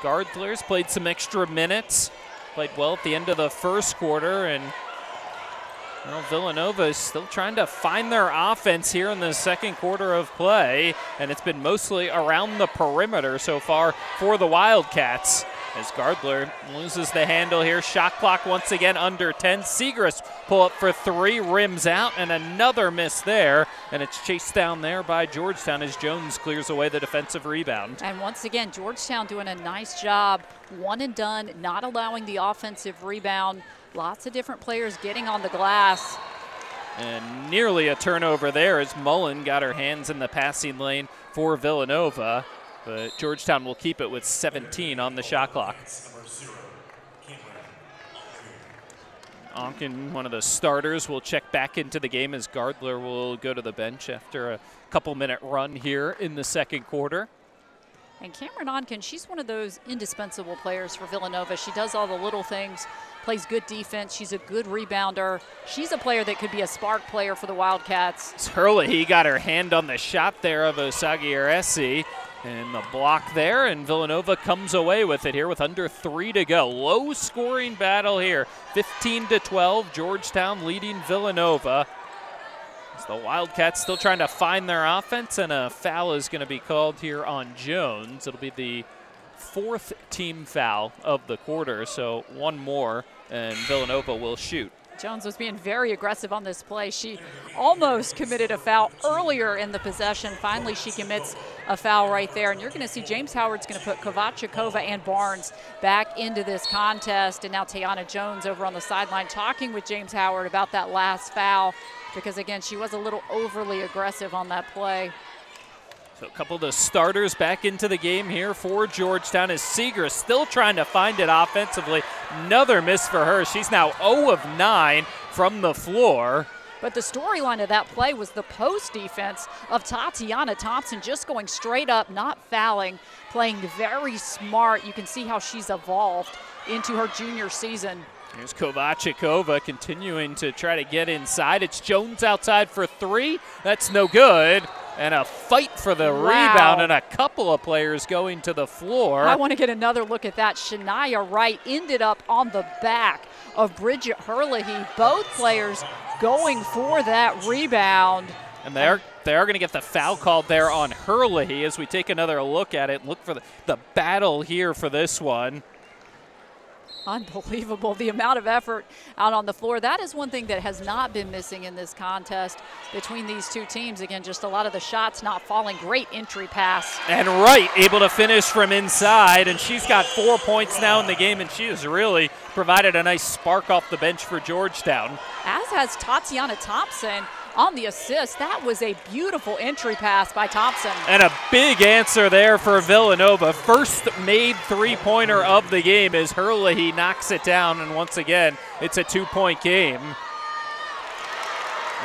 Gardler's played some extra minutes. Played well at the end of the first quarter, and well, Villanova is still trying to find their offense here in the second quarter of play, and it's been mostly around the perimeter so far for the Wildcats. As Gardler loses the handle here, shot clock once again under 10. Siegrist pull up for three, rims out, and another miss there, and it's chased down there by Georgetown as Jones clears away the defensive rebound. And once again, Georgetown doing a nice job, one and done, not allowing the offensive rebound. Lots of different players getting on the glass. And nearly a turnover there as Mullen got her hands in the passing lane for Villanova. But Georgetown will keep it with 17 on the shot clock. Onken, one of the starters, will check back into the game as Gardler will go to the bench after a couple minute run here in the second quarter. And Cameron Onken, she's one of those indispensable players for Villanova. She does all the little things, plays good defense. She's a good rebounder. She's a player that could be a spark player for the Wildcats. Hurley, he got her hand on the shot there of Osagi Aresi. And the block there, and Villanova comes away with it here with under three to go. Low scoring battle here. 15 to 12, Georgetown leading Villanova. As the Wildcats still trying to find their offense, and a foul is going to be called here on Jones. It'll be the fourth team foul of the quarter, so one more, and Villanova will shoot. Jones was being very aggressive on this play. She almost committed a foul earlier in the possession. Finally, she commits a foul right there. And you're going to see James Howard's going to put Kovacikova and Barnes back into this contest. And now Tiana Jones over on the sideline talking with James Howard about that last foul because, again, she was a little overly aggressive on that play. So a couple of the starters back into the game here for Georgetown as Seeger still trying to find it offensively. Another miss for her. She's now 0 of 9 from the floor. But the storyline of that play was the post defense of Tatiana Thompson just going straight up, not fouling, playing very smart. You can see how she's evolved into her junior season. Here's Kovacikova continuing to try to get inside. It's Jones outside for three. That's no good and a fight for the wow. rebound and a couple of players going to the floor. I want to get another look at that. Shania Wright ended up on the back of Bridget Herlihy. Both players going for that rebound. And they're they are going to get the foul called there on Herlihy as we take another look at it. Look for the, the battle here for this one. Unbelievable, the amount of effort out on the floor. That is one thing that has not been missing in this contest between these two teams. Again, just a lot of the shots not falling. Great entry pass. And Wright able to finish from inside, and she's got four points now in the game, and she has really provided a nice spark off the bench for Georgetown. As has Tatiana Thompson on the assist. That was a beautiful entry pass by Thompson. And a big answer there for Villanova. First made three-pointer of the game as Herlihy knocks it down, and once again, it's a two-point game.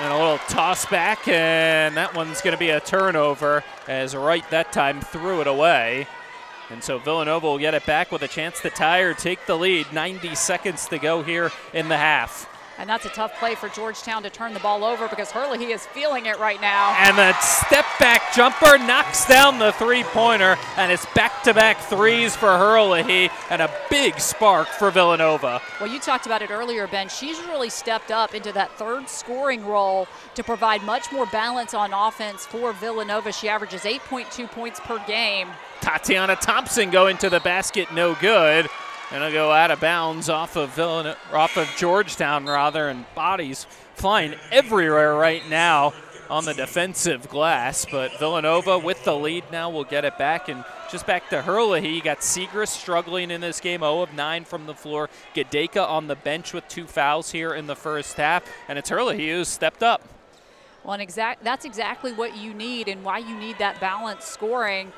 And a little toss back, and that one's going to be a turnover as Wright that time threw it away. And so Villanova will get it back with a chance to tie or take the lead. 90 seconds to go here in the half. And that's a tough play for Georgetown to turn the ball over because Herlihy is feeling it right now. And the step back jumper knocks down the three pointer, and it's back to back threes for Herlihy and a big spark for Villanova. Well, you talked about it earlier, Ben. She's really stepped up into that third scoring role to provide much more balance on offense for Villanova. She averages 8.2 points per game. Tatiana Thompson going to the basket, no good. It'll go out of bounds off of Villan- off of Georgetown rather, and bodies flying everywhere right now on the defensive glass. But Villanova with the lead now will get it back and just back to Herlihy. You got Siegrist struggling in this game, 0 of 9 from the floor. Gedaka on the bench with two fouls here in the first half, and it's Herlihy who's stepped up. Well, exact, that's exactly what you need and why you need that balanced scoring.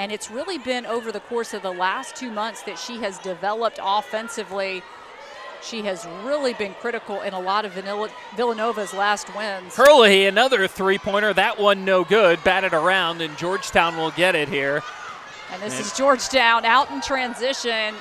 And it's really been over the course of the last two months that she has developed offensively. She has really been critical in a lot of Villanova's last wins. Herlihy, another three pointer. That one no good. Batted around, and Georgetown will get it here. And this and is Georgetown out in transition.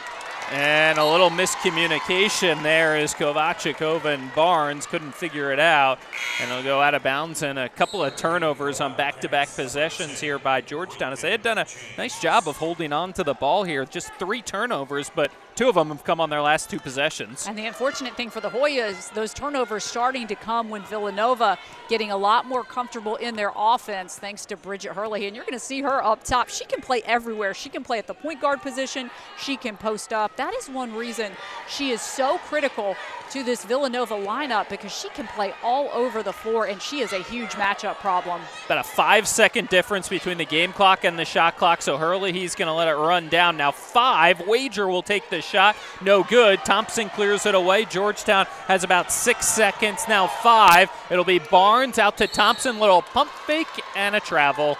And a little miscommunication there as Kovacikova and Barnes couldn't figure it out. And it'll go out of bounds and a couple of turnovers on back-to-back possessions here by Georgetown. As they had done a nice job of holding on to the ball here. Just three turnovers, but two of them have come on their last two possessions. And the unfortunate thing for the Hoyas, those turnovers starting to come when Villanova getting a lot more comfortable in their offense thanks to Bridget Herlihy. And you're going to see her up top. She can play everywhere. She can play at the point guard position. She can post up. That is one reason she is so critical to this Villanova lineup because she can play all over the floor and she is a huge matchup problem. About a five second difference between the game clock and the shot clock. So Herlihy's going to let it run down. Now five. Wager will take the shot. No good. Thompson clears it away. Georgetown has about six seconds. Now five. It'll be Barnes out to Thompson. Little pump fake and a travel.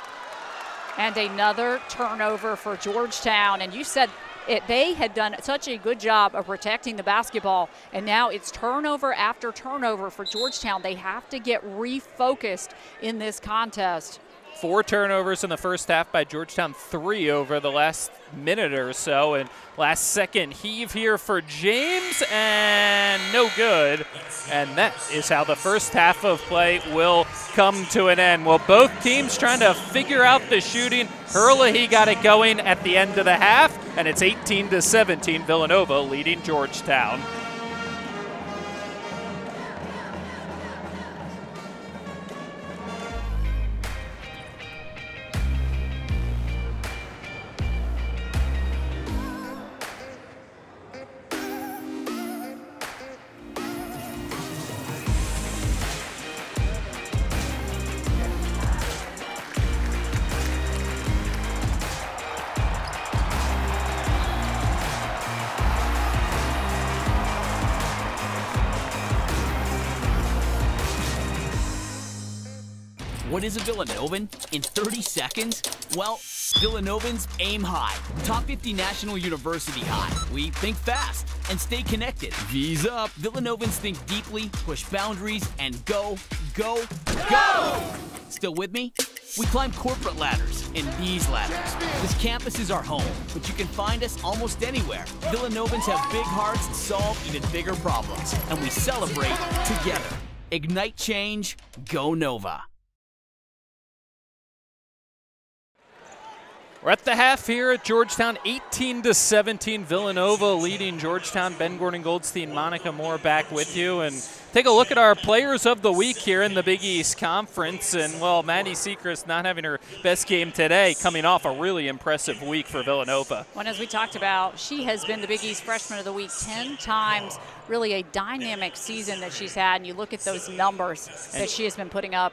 And another turnover for Georgetown. And you said it, they had done such a good job of protecting the basketball, and now it's turnover after turnover for Georgetown. They have to get refocused in this contest. Four turnovers in the first half by Georgetown, three over the last minute or so. And last second heave here for James, and no good. And that is how the first half of play will come to an end. Well, both teams trying to figure out the shooting. Herlihy got it going at the end of the half, and it's 18 to 17. Villanova leading Georgetown. Is a Villanovan in 30 seconds? Well, Villanovan's aim high. Top 50 National University high. We think fast and stay connected. V's up. Villanovans think deeply, push boundaries, and go, go, go! Still with me? We climb corporate ladders and these ladders. This campus is our home, but you can find us almost anywhere. Villanovans have big hearts and solve even bigger problems, and we celebrate together. Ignite change, go Nova. We're at the half here at Georgetown, 18 to 17. Villanova leading Georgetown. Ben Gordon Goldstein, Monica Moore back with you. And take a look at our players of the week here in the Big East Conference. And, well, Maddy Siegrist not having her best game today, coming off a really impressive week for Villanova. When, as we talked about, she has been the Big East Freshman of the Week 10 times. Really a dynamic season that she's had. And you look at those numbers that she has been putting up.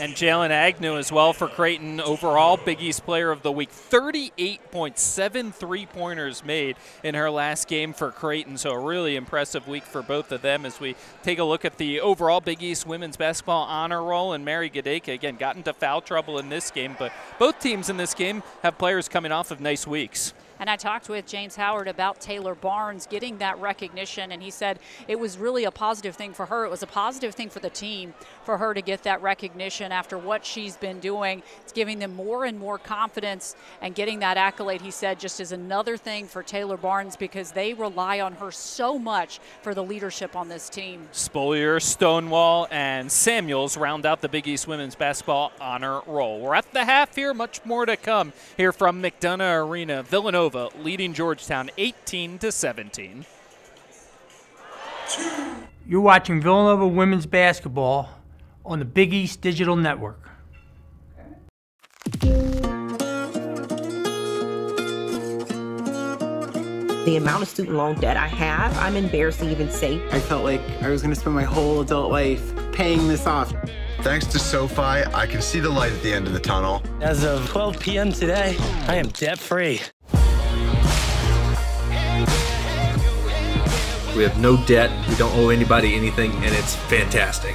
And Jaylyn Agnew as well for Creighton, overall Big East Player of the Week. 38.7 three-pointers made in her last game for Creighton, so a really impressive week for both of them as we take a look at the overall Big East women's basketball honor roll. And Mary Gedaka, again, got into foul trouble in this game, but both teams in this game have players coming off of nice weeks. And I talked with James Howard about Taylor Barnes getting that recognition, and he said it was really a positive thing for her. It was a positive thing for the team for her to get that recognition after what she's been doing. It's giving them more and more confidence, and getting that accolade, he said, just is another thing for Taylor Barnes because they rely on her so much for the leadership on this team. Spolyar, Stonewall, and Samuels round out the Big East women's basketball honor roll. We're at the half here, much more to come here from McDonough Arena. Villanova leading Georgetown 18 to 17. You're watching Villanova women's basketball on the Big East Digital Network. The amount of student loan debt I have, I'm embarrassed to even say. I felt like I was going to spend my whole adult life paying this off. Thanks to SoFi, I can see the light at the end of the tunnel. As of 12 p.m. today, I am debt free. We have no debt, we don't owe anybody anything, and it's fantastic.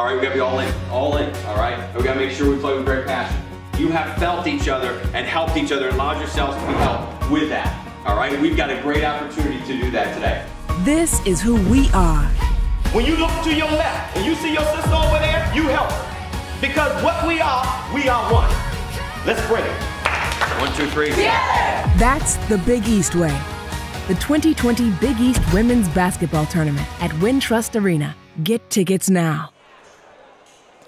All right, we gotta be all in, all in, all right? We gotta make sure we play with great passion. You have felt each other and helped each other and allowed yourselves to be helped with that, all right? We've got a great opportunity to do that today. This is who we are. When you look to your left and you see your sister over there, you help her. Because what we are, we are one. Let's bring it. One, two, three. That's the Big East Way. The 2020 Big East Women's Basketball Tournament at Wintrust Arena. Get tickets now.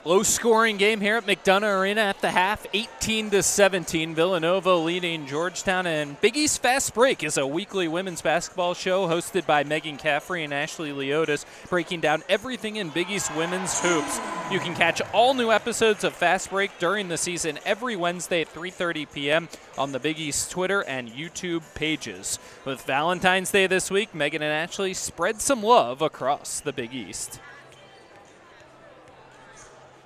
Low scoring game here at McDonough Arena at the half, 18 to 17. Villanova leading Georgetown. And Big East Fast Break is a weekly women's basketball show hosted by Megan Caffrey and Ashley Leotis, breaking down everything in Big East women's hoops. You can catch all new episodes of Fast Break during the season every Wednesday at 3:30 p.m. on the Big East Twitter and YouTube pages. With Valentine's Day this week, Megan and Ashley spread some love across the Big East.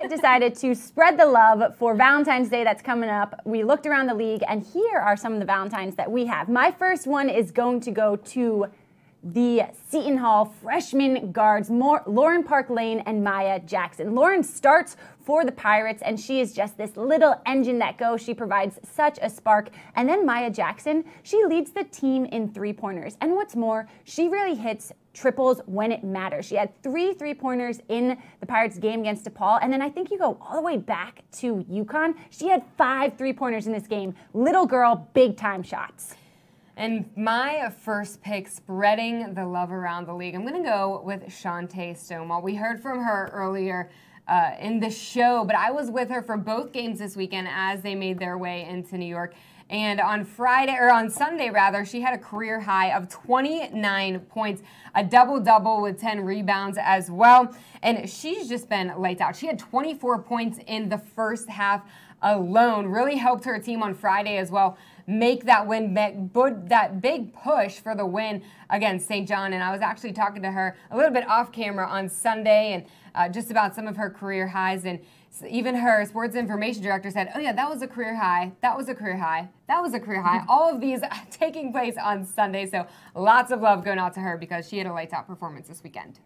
Decided to spread the love for Valentine's Day that's coming up. We looked around the league, and here are some of the Valentines that we have. My first one is going to go to the Seton Hall freshman guards, Lauren Park Lane and Maya Jackson. Lauren starts for the Pirates, and she is just this little engine that goes. She provides such a spark. And then Maya Jackson, she leads the team in three pointers. And what's more, she really hits triples when it matters. She had three three pointers in the Pirates game against DePaul. And then I think you go all the way back to UConn. She had five three pointers in this game. Little girl, big time shots. And my first pick, spreading the love around the league, I'm going to go with Shantae Stonewall. We heard from her earlier uh, in the show, but I was with her for both games this weekend as they made their way into New York. And on Friday, or on Sunday rather, she had a career high of 29 points, a double double with 10 rebounds as well. And she's just been lights out. She had 24 points in the first half alone. Really helped her team on Friday as well make that win, that big push for the win against St. John. And I was actually talking to her a little bit off camera on Sunday and uh, just about some of her career highs. And even her sports information director said, Oh, yeah, that was a career high. That was a career high. That was a career high. Mm-hmm. All of these taking place on Sunday. So lots of love going out to her because she had a lights out performance this weekend.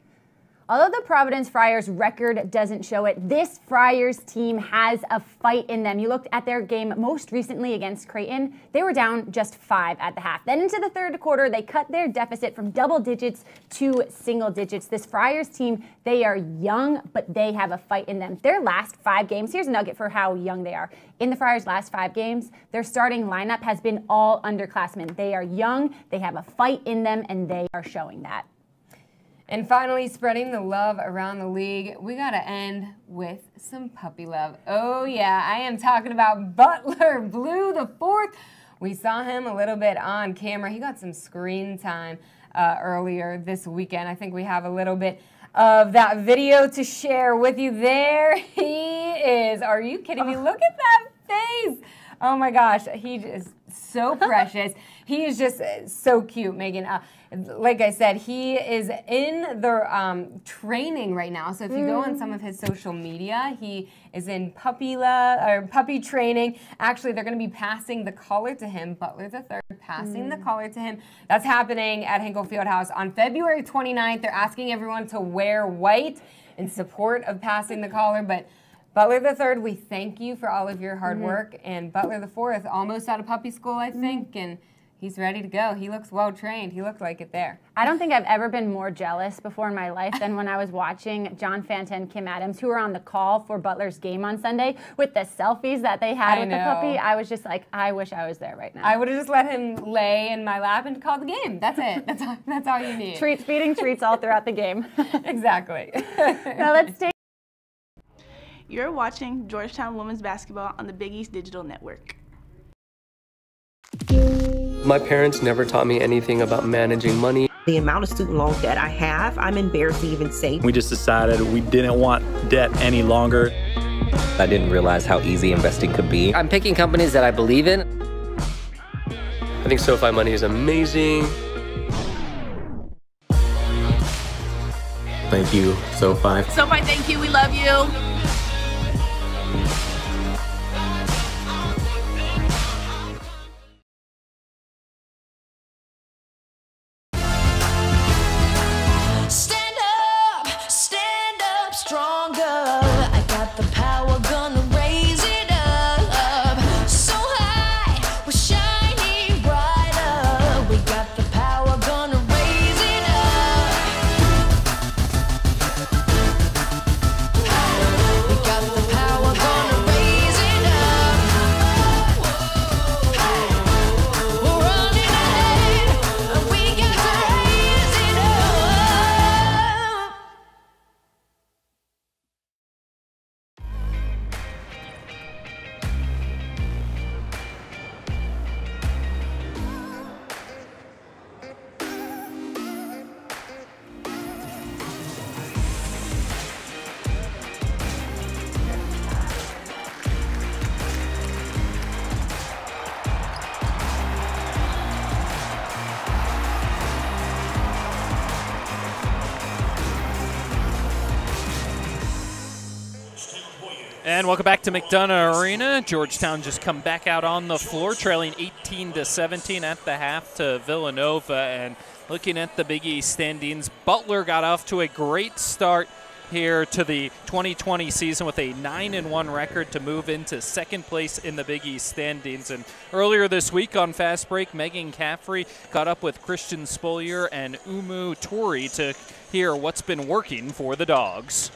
Although the Providence Friars record doesn't show it, this Friars team has a fight in them. You looked at their game most recently against Creighton, they were down just five at the half. Then into the third quarter, they cut their deficit from double digits to single digits. This Friars team, they are young, but they have a fight in them. Their last five games, here's a nugget for how young they are. In the Friars' last five games, their starting lineup has been all underclassmen. They are young, they have a fight in them, and they are showing that. And finally, spreading the love around the league, we got to end with some puppy love. Oh, yeah, I am talking about Butler Blue the fourth. We saw him a little bit on camera. He got some screen time uh, earlier this weekend. I think we have a little bit of that video to share with you. There he is. Are you kidding me? Look at that face. Oh my gosh, he is so precious. he is just uh, so cute, Megan. Uh, like I said, he is in the um, training right now. So if you go on some of his social media, he is in puppy love or puppy training. Actually, they're going to be passing the collar to him. Butler the third passing the Mm. collar to him. That's happening at Hinkle Fieldhouse on February 29th. They're asking everyone to wear white in support of passing the collar, but. Butler the third, we thank you for all of your hard Mhm. work, and Butler the fourth, almost out of puppy school, I think, and he's ready to go. He looks well trained. He looked like it there. I don't think I've ever been more jealous before in my life than when I was watching John Fanta and Kim Adams, who were on the call for Butler's game on Sunday, with the selfies that they had I with the puppy. I was just like, I wish I was there right now. I would have just let him lay in my lap and call the game. That's it. That's all, that's all you need. Treats, feeding treats all throughout the game. exactly. now let's take. You're watching Georgetown Women's Basketball on the Big East Digital Network. My parents never taught me anything about managing money. The amount of student loan debt I have, I'm embarrassed to even say. We just decided we didn't want debt any longer. I didn't realize how easy investing could be. I'm picking companies that I believe in. I think SoFi Money is amazing. Thank you, SoFi. SoFi, thank you. We love you. Welcome back to McDonough Arena. Georgetown just come back out on the floor, trailing 18 to 17 at the half to Villanova. And looking at the Big East standings, Butler got off to a great start here to the 2020 season with a 9 and 1 record to move into second place in the Big East standings. And earlier this week on Fast Break, Megan Caffrey caught up with Kristen Spolyar and Umu Tori to hear what's been working for the Dogs.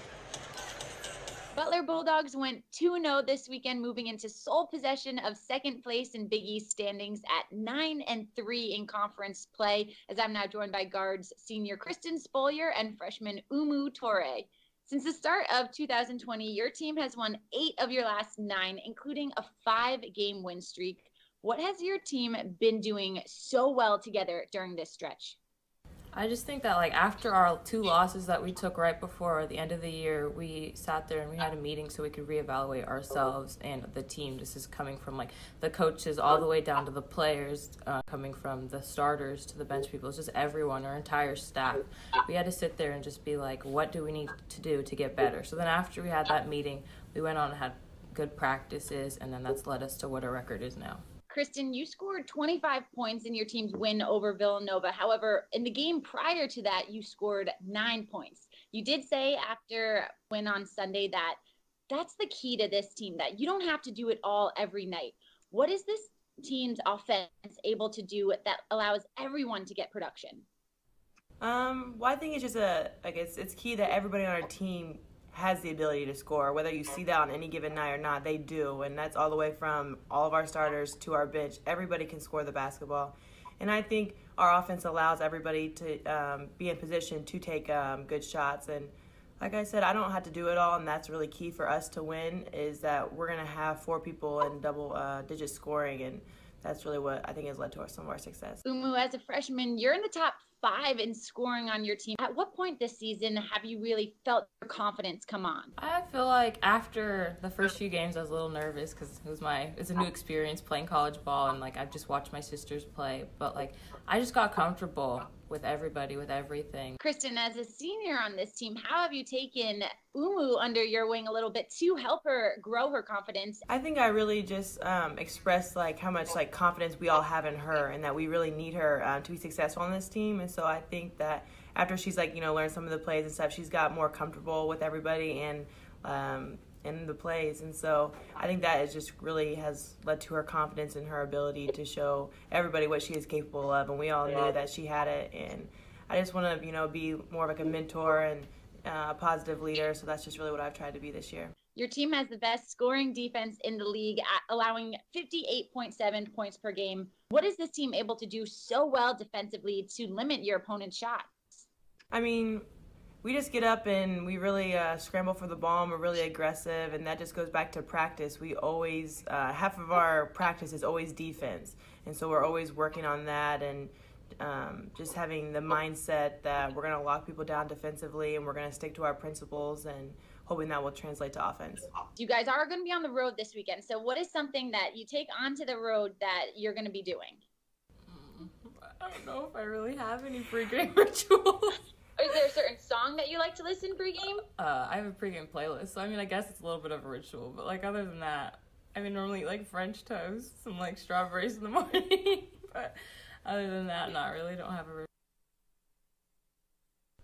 Butler Bulldogs went 2 0 this weekend, moving into sole possession of second place in Big East standings at 9 and 3 in conference play. As I'm now joined by guards senior Kristen Spolyar and freshman Umu Torre. Since the start of 2020, your team has won eight of your last nine, including a five game win streak. What has your team been doing so well together during this stretch? I just think that like after our two losses that we took right before the end of the year, we sat there and we had a meeting so we could reevaluate ourselves and the team. This is coming from like the coaches all the way down to the players, uh, coming from the starters to the bench people. It's just everyone, our entire staff. We had to sit there and just be like, what do we need to do to get better? So then after we had that meeting, we went on and had good practices, and then that's led us to what our record is now. Kristen, you scored 25 points in your team's win over Villanova. However, in the game prior to that, you scored nine points. You did say after win on Sunday that that's the key to this team that you don't have to do it all every night. What is this team's offense able to do that allows everyone to get production? Um, well, I think it's just a like it's it's key that everybody on our team has the ability to score. Whether you see that on any given night or not, they do, and that's all the way from all of our starters to our bench. Everybody can score the basketball, and I think our offense allows everybody to um, be in position to take um, good shots. And like I said, I don't have to do it all, and that's really key for us to win. Is that we're gonna have four people in double uh, digit scoring, and that's really what I think has led to our, some of our success. Umu, as a freshman, you're in the top five in scoring on your team. At what point this season have you really felt your confidence come on? I feel like after the first few games, I was a little nervous because it was my it's a new experience playing college ball, and like I've just watched my sisters play. But like I just got comfortable with everybody, with everything. Kristen, as a senior on this team, how have you taken Umu under your wing a little bit to help her grow her confidence? I think I really just um, expressed like how much like confidence we all have in her, and that we really need her um, to be successful on this team. And so I think that after she's like you know learned some of the plays and stuff, she's got more comfortable with everybody and. Um, in the plays. And so i think that is just really has led to her confidence and her ability to show everybody what she is capable of. And we all knew that she had it. And i just want to you know be more of like a mentor and uh, a positive leader. So that's just really what i've tried to be this year. Your team has the best scoring defense in the league, at allowing 58.7 points per game. What is this team able to do so well defensively to limit your opponent's shots? I mean, we just get up and we really uh, scramble for the ball and we're really aggressive, and that just goes back to practice. We always, uh, half of our practice is always defense, and so we're always working on that and um, just having the mindset that we're going to lock people down defensively and we're going to stick to our principles and hoping that will translate to offense. You guys are going to be on the road this weekend. So, what is something that you take onto the road that you're going to be doing? I don't know if I really have any pregame rituals. Is there a certain song that you like to listen pregame? Uh, I have a pregame playlist, so I mean, I guess it's a little bit of a ritual, but like other than that, I mean, normally eat, like French toast, some like strawberries in the morning, but other than that, not really. Don't have a ritual.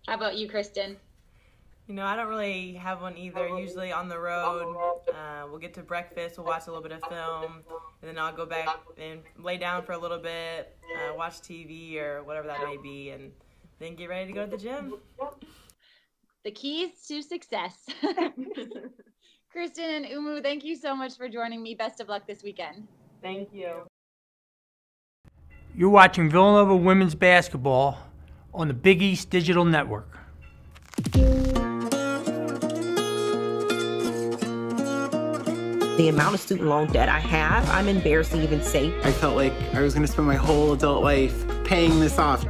How about you, Kristen? You know, I don't really have one either. Usually on the road, uh, we'll get to breakfast, we'll watch a little bit of film, and then I'll go back and lay down for a little bit, uh, watch TV or whatever that may be, and then get ready to go to the gym. The keys to success. Kristen and Umu, thank you so much for joining me. Best of luck this weekend. Thank you. You're watching Villanova Women's Basketball on the Big East Digital Network. The amount of student loan debt I have, I'm embarrassed to even say. I felt like I was going to spend my whole adult life paying this off.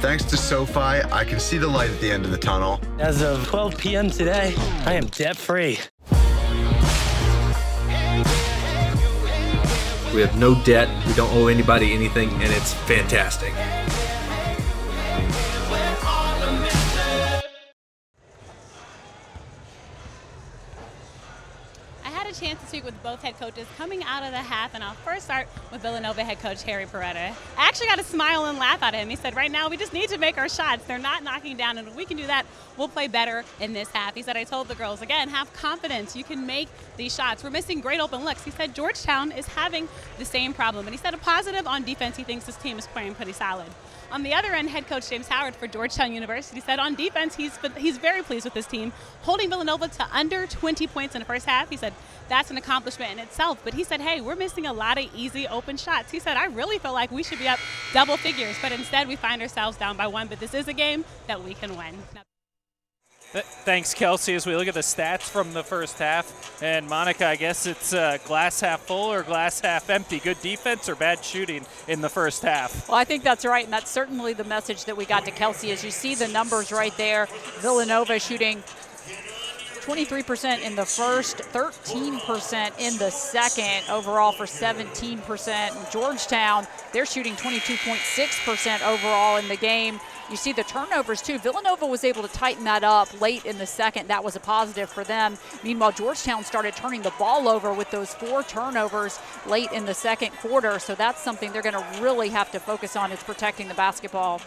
Thanks to SoFi, I can see the light at the end of the tunnel. As of 12 p.m. today, I am debt free. We have no debt, we don't owe anybody anything, and it's fantastic. Chance to speak with both head coaches coming out of the half, and I'll first start with Villanova head coach Harry Perretta. I actually got a smile and laugh out of him. He said, Right now, we just need to make our shots. They're not knocking down, and if we can do that, we'll play better in this half. He said, I told the girls, again, have confidence. You can make these shots. We're missing great open looks. He said, Georgetown is having the same problem. And he said, a positive on defense, he thinks this team is playing pretty solid. On the other end, head coach James Howard for Georgetown University said on defense, he's he's very pleased with his team, holding Villanova to under 20 points in the first half. He said that's an accomplishment in itself. But he said, hey, we're missing a lot of easy open shots. He said, I really feel like we should be up double figures, but instead we find ourselves down by one. But this is a game that we can win. Thanks, Kelsey. As we look at the stats from the first half, and Monica, I guess it's uh, glass half full or glass half empty. Good defense or bad shooting in the first half. Well, I think that's right, and that's certainly the message that we got to Kelsey. As you see the numbers right there, Villanova shooting 23% in the first, 13% in the second, overall for 17%. Georgetown, they're shooting 22.6% overall in the game. You see the turnovers too. Villanova was able to tighten that up late in the second. That was a positive for them. Meanwhile, Georgetown started turning the ball over with those four turnovers late in the second quarter. So that's something they're going to really have to focus on is protecting the basketball.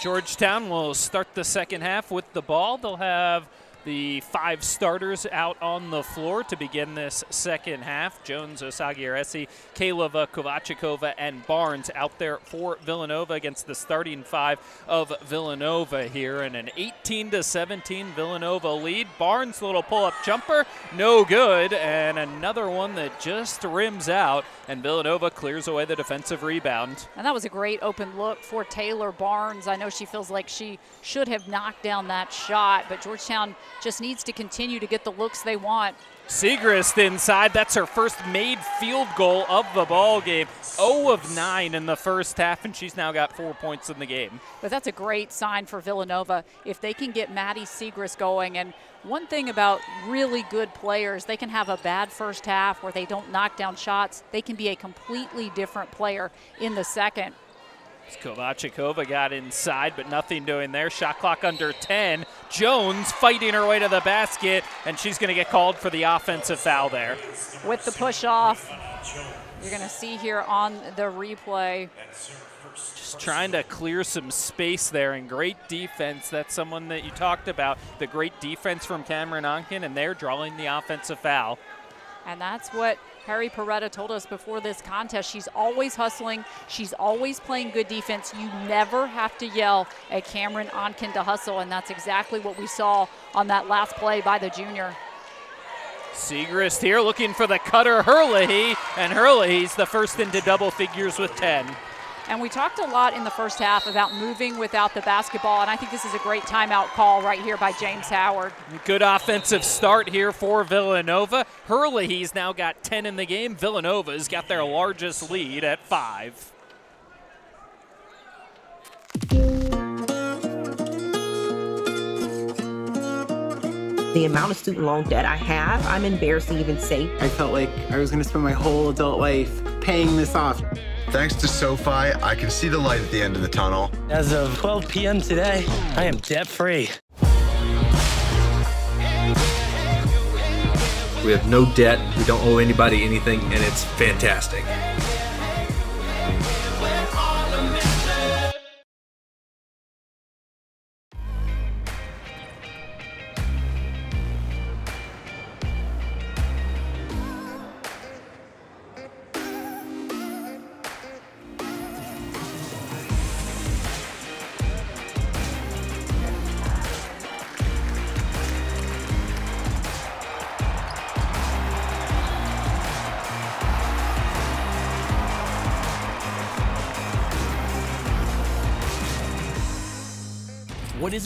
Georgetown will start the second half with the ball. They'll have the five starters out on the floor to begin this second half. Jones, Osagi Aresi, Kaleva, Kovacikova, and Barnes out there for Villanova against the starting five of Villanova here in an 18 to 17 Villanova lead. Barnes little pull-up jumper, no good, and another one that just rims out, and Villanova clears away the defensive rebound. And that was a great open look for Taylor Barnes. I know she feels like she should have knocked down that shot, but Georgetown just needs to continue to get the looks they want. Siegrist inside. That's her first made field goal of the ball game. 0 of 9 in the first half, and she's now got four points in the game. But that's a great sign for Villanova if they can get Maddy Siegrist going. And one thing about really good players, they can have a bad first half where they don't knock down shots. They can be a completely different player in the second. Kovacikova got inside, but nothing doing there. Shot clock under 10. Jones fighting her way to the basket, and she's going to get called for the offensive foul there. With the push off, you're going to see here on the replay. Just trying to clear some space there, and great defense. That's someone that you talked about. The great defense from Cameron Onken, and they're drawing the offensive foul. And that's what Harry Perretta told us before this contest. She's always hustling. She's always playing good defense. You never have to yell at Cameron Onken to hustle, and that's exactly what we saw on that last play by the junior. Siegrist here looking for the cutter Herlihy, and Herlihy's the first into double figures with 10. And we talked a lot in the first half about moving without the basketball, and I think this is a great timeout call right here by James Howard. Good offensive start here for Villanova. Herlihy, he's now got 10 in the game. Villanova's got their largest lead at 5. The amount of student loan debt I have, I'm embarrassed to even say. I felt like I was going to spend my whole adult life paying this off. Thanks to SoFi, I can see the light at the end of the tunnel. As of 12 p.m. today, I am debt free. We have no debt, we don't owe anybody anything, and it's fantastic.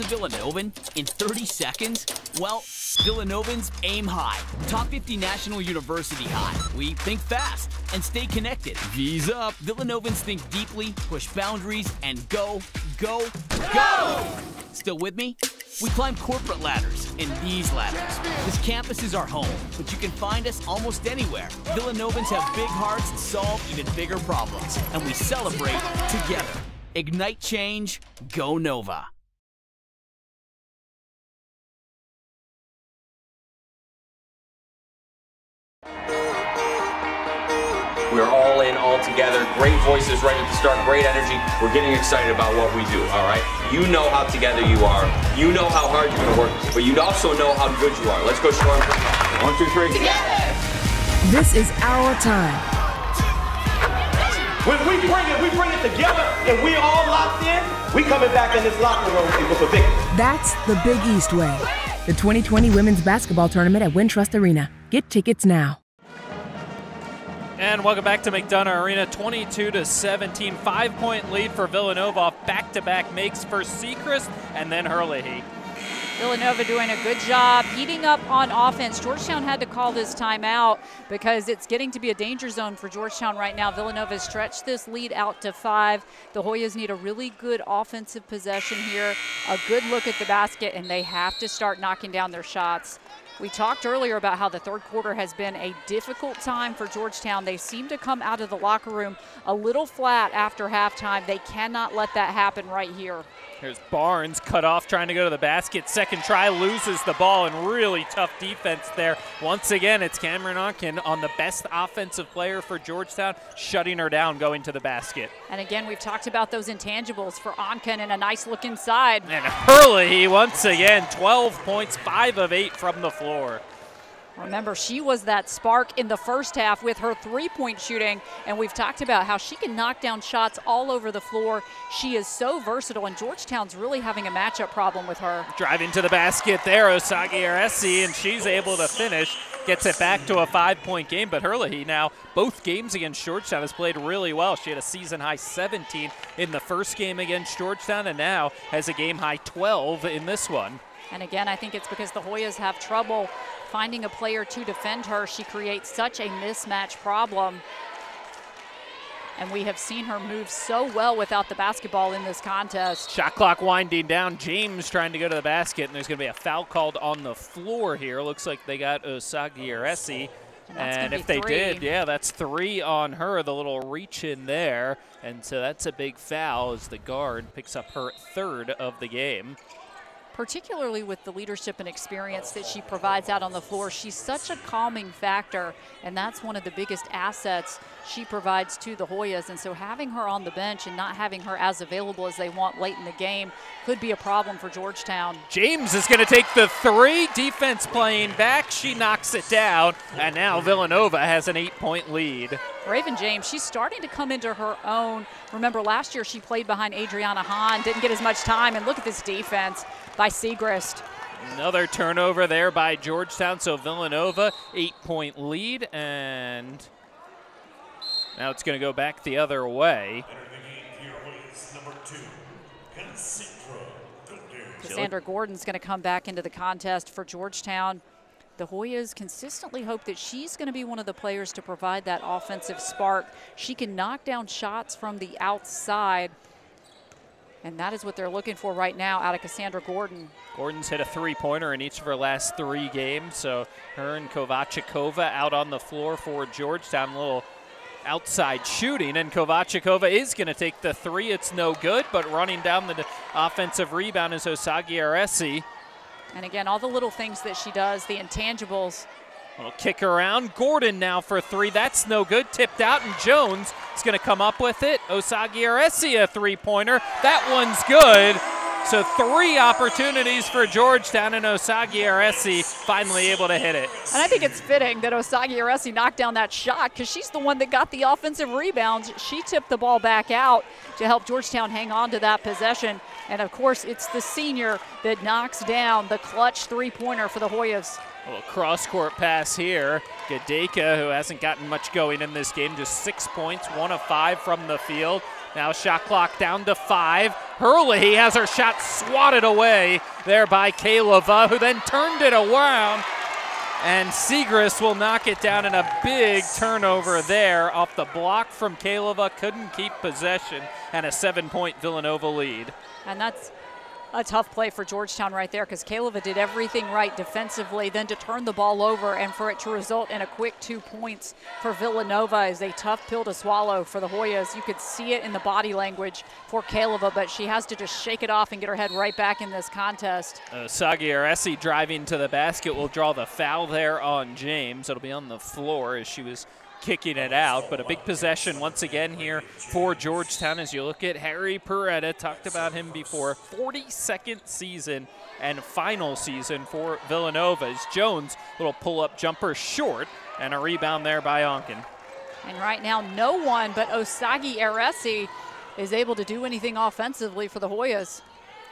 Is a Villanovan? In 30 seconds? Well, Villanovans aim high. Top 50 National University high. We think fast and stay connected. V's up. Villanovans think deeply, push boundaries, and go, go, go! Still with me? We climb corporate ladders and these ladders. This campus is our home, but you can find us almost anywhere. Villanovans have big hearts and solve even bigger problems, and we celebrate together. Ignite change, go Nova. We're all in, all together. Great voices right at the start, great energy. We're getting excited about what we do, all right? You know how together you are. You know how hard you're going to work, but you also know how good you are. Let's go show them. One, two, three. Together! This is our time. When we bring it, we bring it together, and we all locked in. We coming back in this locker room with a victory. That's the Big East Way. The 2020 Women's Basketball Tournament at Wintrust Arena. Get tickets now. And welcome back to McDonough Arena. 22 to 17, five point lead for Villanova back to back makes for Siegrist and then Herlihy. Villanova doing a good job heating up on offense. Georgetown had to call this timeout because it's getting to be a danger zone for Georgetown right now. Villanova stretched this lead out to five. The Hoyas need a really good offensive possession here, a good look at the basket, and they have to start knocking down their shots. We talked earlier about how the third quarter has been a difficult time for Georgetown. They seem to come out of the locker room a little flat after halftime. They cannot let that happen right here. Here's Barnes cut off trying to go to the basket. Second try loses the ball and really tough defense there. Once again, it's Cameron Onken on the best offensive player for Georgetown, shutting her down going to the basket. And again, we've talked about those intangibles for Onken and a nice look inside. And Herlihy once again, 12 points, 5 of 8 from the floor. Remember, she was that spark in the first half with her three point shooting, and we've talked about how she can knock down shots all over the floor. She is so versatile, and Georgetown's really having a matchup problem with her. Driving to the basket there, Osagi Aresi, and she's able to finish. Gets it back to a five point game, but Herlihy now, both games against Georgetown, has played really well. She had a season high 17 in the first game against Georgetown, and now has a game high 12 in this one. And again, I think it's because the Hoyas have trouble finding a player to defend her. She creates such a mismatch problem. And we have seen her move so well without the basketball in this contest. Shot clock winding down. James trying to go to the basket, and there's going to be a foul called on the floor here. Looks like they got Osagi Aresi. And, and if they three. did, yeah, that's three on her, the little reach in there. And so that's a big foul as the guard picks up her third of the game particularly with the leadership and experience that she provides out on the floor. She's such a calming factor, and that's one of the biggest assets she provides to the Hoyas. And so having her on the bench and not having her as available as they want late in the game could be a problem for Georgetown. James is going to take the three. Defense playing back. She knocks it down, and now Villanova has an eight-point lead. Raven James, she's starting to come into her own. Remember, last year she played behind Adriana Hahn, didn't get as much time, and look at this defense by Siegrist. Another turnover there by Georgetown, so Villanova, eight-point lead, and now it's going to go back the other way. Cassandra Gordon's going to come back into the contest for Georgetown. The Hoyas consistently hope that she's going to be one of the players to provide that offensive spark. She can knock down shots from the outside, and that is what they're looking for right now out of Cassandra Gordon. Gordon's hit a three-pointer in each of her last three games, so her and Kovacikova out on the floor for Georgetown. A little outside shooting, and Kovacikova is going to take the three. It's no good, but running down the offensive rebound is Osagi Aresi. And again, all the little things that she does, the intangibles. Little kick around. Gordon now for three. That's no good. Tipped out, and Jones is going to come up with it. Osagi Aresi a three-pointer. That one's good. So three opportunities for Georgetown, and Osagi Aresi finally able to hit it. And I think it's fitting that Osagi Aresi knocked down that shot because she's the one that got the offensive rebounds. She tipped the ball back out to help Georgetown hang on to that possession. And of course, it's the senior that knocks down the clutch three-pointer for the Hoyas. A little cross-court pass here. Gedaka, who hasn't gotten much going in this game, just six points, one of five from the field. Now shot clock down to five. Herlihy has her shot swatted away there by Kaleva, who then turned it around. And Siegrist will knock it down in a big turnover there off the block from Kaleva. Couldn't keep possession and a seven-point Villanova lead. And that's a tough play for Georgetown right there because Kaleva did everything right defensively, then to turn the ball over and for it to result in a quick two points for Villanova is a tough pill to swallow for the Hoyas. You could see it in the body language for Kaleva, but she has to just shake it off and get her head right back in this contest. Uh, Sagi Aresi driving to the basket will draw the foul there on James. It'll be on the floor as she was kicking it out. But a big possession once again here for Georgetown as you look at Harry Perretta. Talked about him before. 42nd season and final season for Villanova. As Jones, little pull-up jumper short and a rebound there by Onken. And right now, no one but Osagi Aresi is able to do anything offensively for the Hoyas.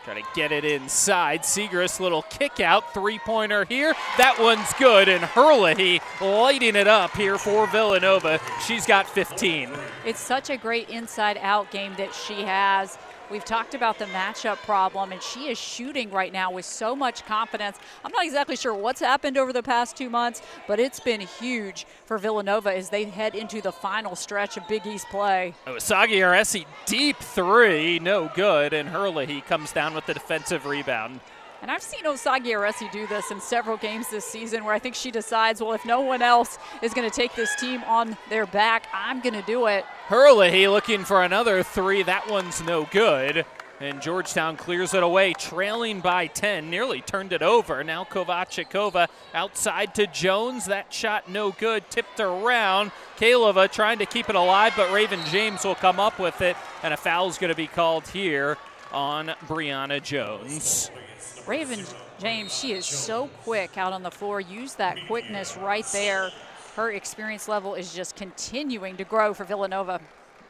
Try to get it inside. Siegrist little kick out, three-pointer here. That one's good, and Herlihy lighting it up here for Villanova. She's got 15. It's such a great inside-out game that she has. We've talked about the matchup problem, and she is shooting right now with so much confidence. I'm not exactly sure what's happened over the past two months, but it's been huge for Villanova as they head into the final stretch of Big East play. Osagi Aresi deep three, no good, and Herlihy he comes down with the defensive rebound. And I've seen Osagi Aresi do this in several games this season where I think she decides, well, if no one else is going to take this team on their back, I'm going to do it. Herlihy looking for another three. That one's no good. And Georgetown clears it away, trailing by 10, nearly turned it over. Now Kovacikova outside to Jones. That shot no good, tipped around. Kaleva trying to keep it alive, but Raven James will come up with it, and a foul's going to be called here on Brionna Jones. Raven James, she is so quick out on the floor. Use that quickness right there. Her experience level is just continuing to grow for Villanova.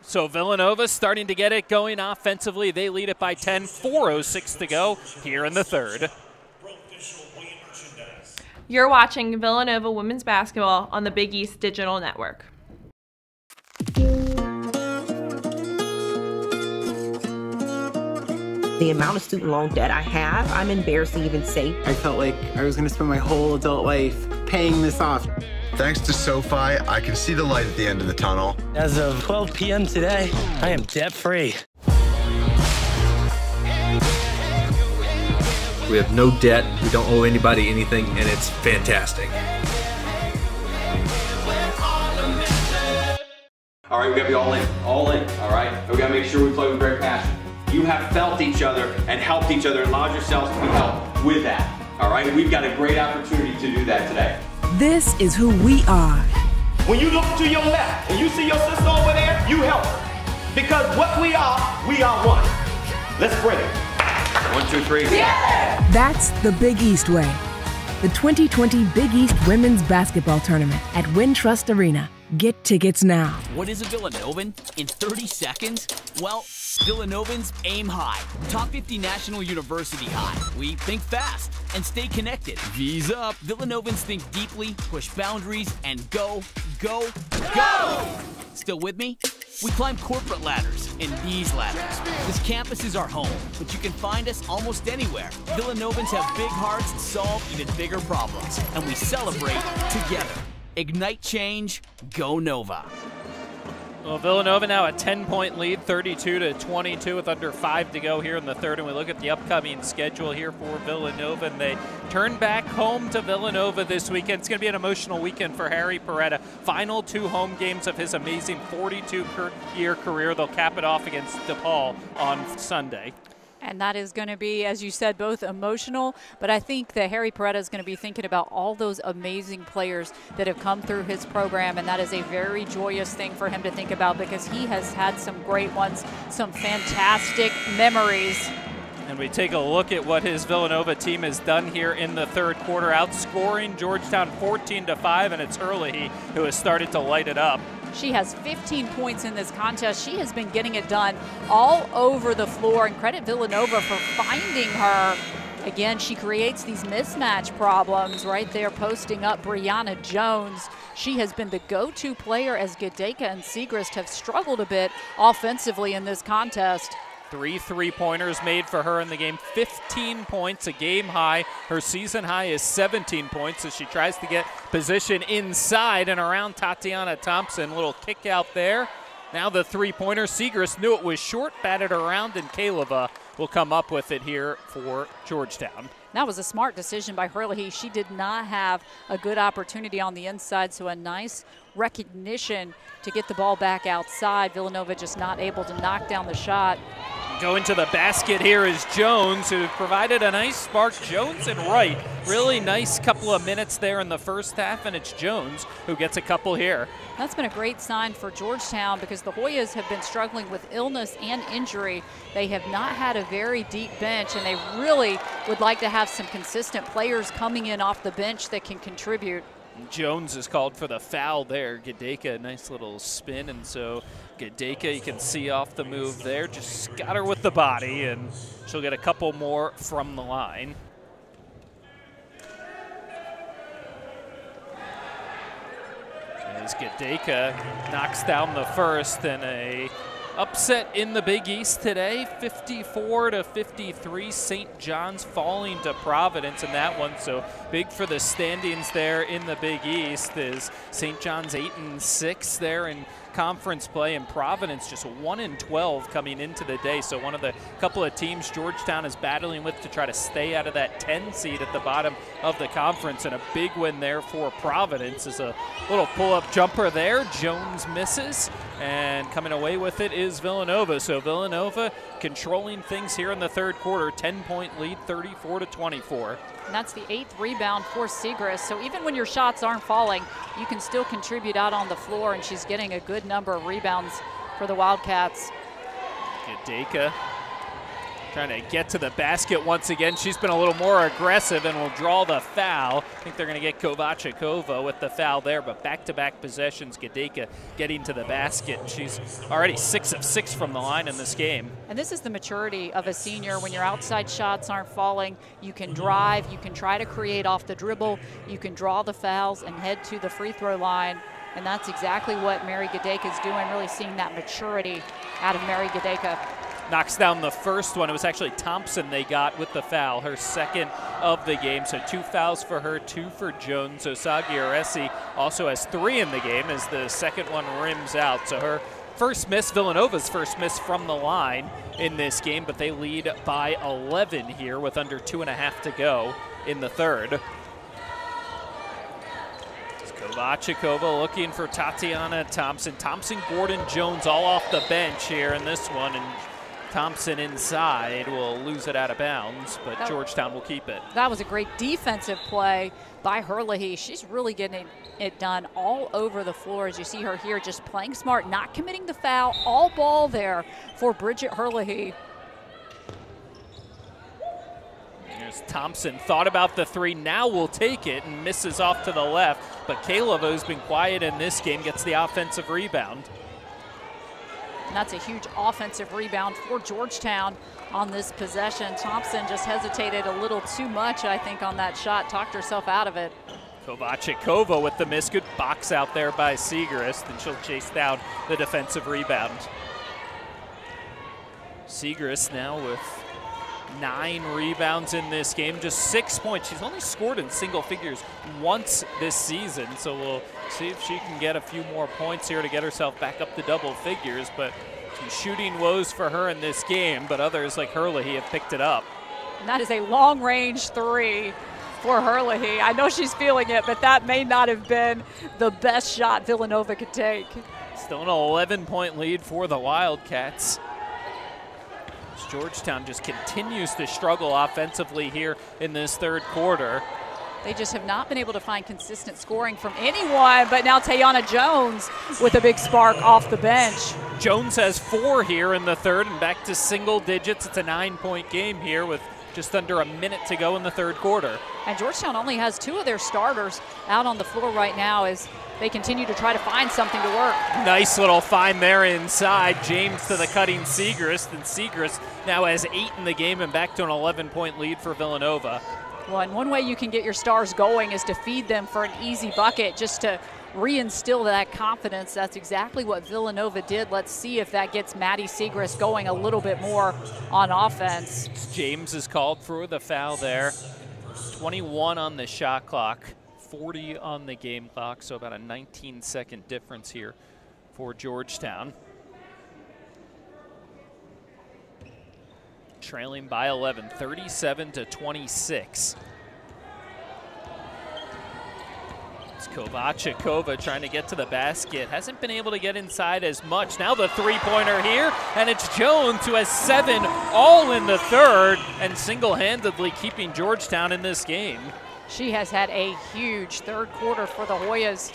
So Villanova starting to get it going offensively. They lead it by 10, 4.06 to go here in the third. You're watching Villanova women's basketball on the Big East Digital Network. The amount of student loan debt I have, I'm embarrassed to even say. I felt like I was going to spend my whole adult life paying this off. Thanks to SoFi, I can see the light at the end of the tunnel. As of 12 p.m. today, I am debt free. We have no debt, we don't owe anybody anything, and it's fantastic. All right, we gotta be all in, all in, all right? We gotta make sure we play with great passion. You have felt each other and helped each other and allowed yourselves to be helped with that, all right? We've got a great opportunity to do that today. This is who we are. When you look to your left and you see your sister over there, you help her. Because what we are, we are one. Let's bring it. One, two, three. That's the Big East Way. The 2020 Big East Women's Basketball Tournament at Wintrust Arena. Get tickets now. What is a Villanovan? In 30 seconds? Well, Villanovans aim high. Top 50 National University high. We think fast and stay connected. V's up. Villanovans think deeply, push boundaries, and go, go, go! Still with me? We climb corporate ladders and these ladders. This campus is our home, but you can find us almost anywhere. Villanovans have big hearts and solve even bigger problems, and we celebrate together. Ignite change, go Nova. Well, Villanova now a 10-point lead, 32 to 22, with under five to go here in the third. And we look at the upcoming schedule here for Villanova, and they turn back home to Villanova this weekend. It's going to be an emotional weekend for Harry Perretta. Final two home games of his amazing 42-year career. They'll cap it off against DePaul on Sunday. And that is going to be, as you said, both emotional, but I think that Harry Perretta is going to be thinking about all those amazing players that have come through his program, and that is a very joyous thing for him to think about because he has had some great ones, some fantastic memories. And we take a look at what his Villanova team has done here in the third quarter, outscoring Georgetown 14 to 5, and it's Herlihy who has started to light it up. She has 15 points in this contest. She has been getting it done all over the floor, and credit Villanova for finding her. Again, she creates these mismatch problems right there, posting up Brianna Jones. She has been the go-to player as Gedaka and Siegrist have struggled a bit offensively in this contest. Three three-pointers made for her in the game, 15 points, a game high. Her season high is 17 points as she tries to get position inside and around Tatiana Thompson. Little kick out there. Now the three-pointer. Siegrist knew it was short, batted around, and Kaleva will come up with it here for Georgetown. That was a smart decision by Herlihy. She did not have a good opportunity on the inside, so a nice recognition to get the ball back outside. Villanova just not able to knock down the shot. Going to the basket here is Jones, who provided a nice spark. Jones and Wright, really nice couple of minutes there in the first half, and it's Jones who gets a couple here. That's been a great sign for Georgetown because the Hoyas have been struggling with illness and injury. They have not had a very deep bench, and they really would like to have some consistent players coming in off the bench that can contribute. Jones is called for the foul there. Gedaka, nice little spin, and so Gedaka, you can see off the move there, just scatter with the body, and she'll get a couple more from the line. As Gedaka knocks down the first, and a Upset in the Big East today, 54 to 53. St. John's falling to Providence in that one. So big for the standings there in the Big East is St. John's 8 and 6 there in conference play, and Providence just 1 in 12 coming into the day. So one of the couple of teams Georgetown is battling with to try to stay out of that 10 seed at the bottom of the conference, and a big win there for Providence is a little pull-up jumper there. Jones misses, and coming away with it is Villanova. So Villanova controlling things here in the third quarter, 10-point lead, 34 to 24. And that's the eighth rebound for Siegrist. So even when your shots aren't falling, you can still contribute out on the floor, and she's getting a good number of rebounds for the Wildcats. Gedaka trying to get to the basket once again. She's been a little more aggressive and will draw the foul. I think they're going to get Kovacikova with the foul there, but back-to-back possessions, Gedaka getting to the basket. She's already six of six from the line in this game. And this is the maturity of a senior. When your outside shots aren't falling, you can drive, you can try to create off the dribble, you can draw the fouls and head to the free throw line. And that's exactly what Mary Gedaka is doing, really seeing that maturity out of Mary Gedaka. Knocks down the first one. It was actually Thompson they got with the foul, her second of the game. So two fouls for her, two for Jones. Osagi Aresi also has three in the game as the second one rims out. So her first miss, Villanova's first miss from the line in this game, but they lead by 11 here with under two and a half to go in the third. Kovacikova looking for Tatiana Thompson. Thompson, Gordon, Jones all off the bench here in this one. And Thompson inside will lose it out of bounds, but That- Georgetown will keep it. That was a great defensive play by Herlihy. She's really getting it done all over the floor as you see her here, just playing smart, not committing the foul, all ball there for Bridget Herlihy. Here's Thompson, thought about the three, now will take it and misses off to the left. But Kaleva, who's been quiet in this game, gets the offensive rebound. And that's a huge offensive rebound for Georgetown on this possession. Thompson just hesitated a little too much, I think, on that shot, talked herself out of it. Kovacikova with the miss. Good box out there by Siegrist, and she'll chase down the defensive rebound. Siegrist now with nine rebounds in this game, just six points. She's only scored in single figures once this season, so we'll see if she can get a few more points here to get herself back up to double figures. But some shooting woes for her in this game, but others like Herlihy have picked it up. And that is a long range three for Herlihy. I know she's feeling it, but that may not have been the best shot Villanova could take. Still an 11 point lead for the Wildcats. As Georgetown just continues to struggle offensively here in this third quarter. They just have not been able to find consistent scoring from anyone, but now Tayana Jones with a big spark off the bench. Jones has four here in the third and back to single digits. It's a nine point game here with just under a minute to go in the third quarter. And Georgetown only has two of their starters out on the floor right now as they continue to try to find something to work. Nice little find there inside. James to the cutting Siegrist, and Siegrist now has eight in the game and back to an 11 point lead for Villanova. Well, and one way you can get your stars going is to feed them for an easy bucket just to reinstill that confidence. That's exactly what Villanova did. Let's see if that gets Maddy Siegrist going a little bit more on offense. James is called for the foul there. 21 on the shot clock, 40 on the game clock, so about a 19 second difference here for Georgetown. Trailing by 11, 37 to 26. It's Kovacikova trying to get to the basket. Hasn't been able to get inside as much. Now the three-pointer here, and it's Jones who has seven all in the third and single-handedly keeping Georgetown in this game. She has had a huge third quarter for the Hoyas.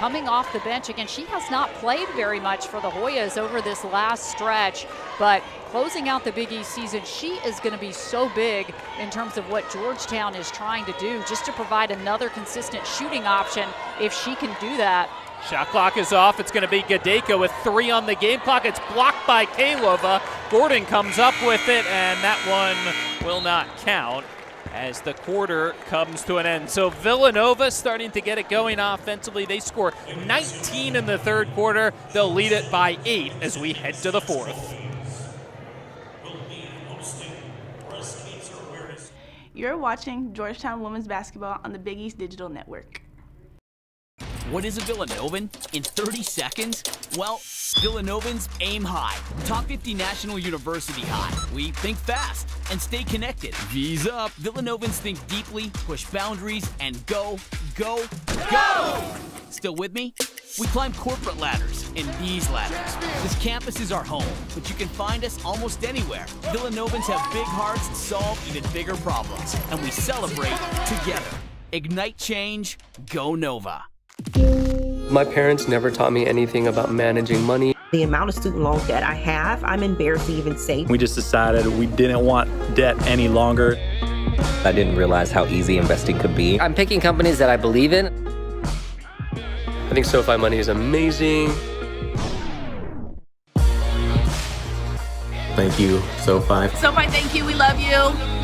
Coming off the bench again, she has not played very much for the Hoyas over this last stretch, but closing out the Big East season, she is going to be so big in terms of what Georgetown is trying to do, just to provide another consistent shooting option if she can do that. Shot clock is off. It's going to be Gedaka with three on the game clock. It's blocked by Kaleva. Gordon comes up with it, and that one will not count. As the quarter comes to an end. So Villanova starting to get it going offensively. They score 19 in the third quarter. They'll lead it by eight as we head to the fourth. You're watching Georgetown Women's Basketball on the Big East Digital Network. What is a Villanovan? In 30 seconds? Well, Villanovans aim high. Top 50 National University high. We think fast and stay connected. V's up. Villanovans think deeply, push boundaries, and go, go, go! Still with me? We climb corporate ladders and these ladders. This campus is our home, but you can find us almost anywhere. Villanovans have big hearts and solve even bigger problems, and we celebrate together. Ignite change, go Nova. My parents never taught me anything about managing money. The amount of student loan debt I have, I'm embarrassed to even say. We just decided we didn't want debt any longer. I didn't realize how easy investing could be. I'm picking companies that I believe in. I think SoFi Money is amazing. Thank you, SoFi. SoFi, thank you. We love you.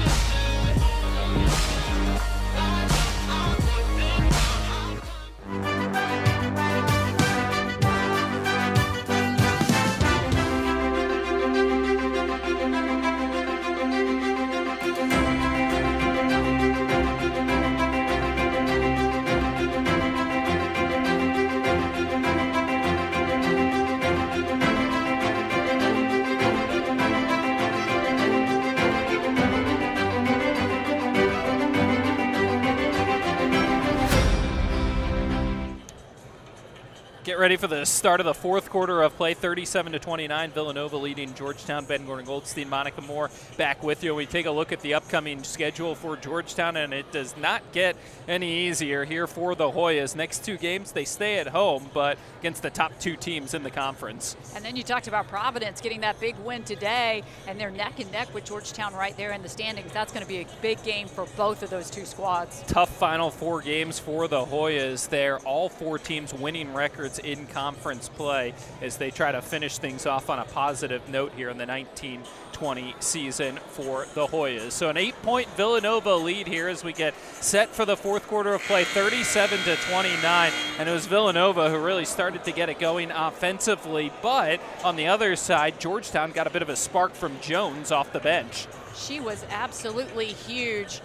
Ready for the start of the fourth quarter of play. 37 to 29. Villanova leading Georgetown. Ben Gordon Goldstein, Monica Moore back with you. We take a look at the upcoming schedule for Georgetown, and it does not get any easier here for the Hoyas. Next two games, they stay at home, but against the top two teams in the conference. And then you talked about Providence getting that big win today, and they're neck and neck with Georgetown right there in the standings. That's going to be a big game for both of those two squads. Tough final four games for the Hoyas. They're all four teams winning records in conference play as they try to finish things off on a positive note here in the 1920 season for the Hoyas. So an eight-point Villanova lead here as we get set for the fourth quarter of play, 37 to 29. And it was Villanova who really started to get it going offensively. But on the other side, Georgetown got a bit of a spark from Jones off the bench. She was absolutely huge,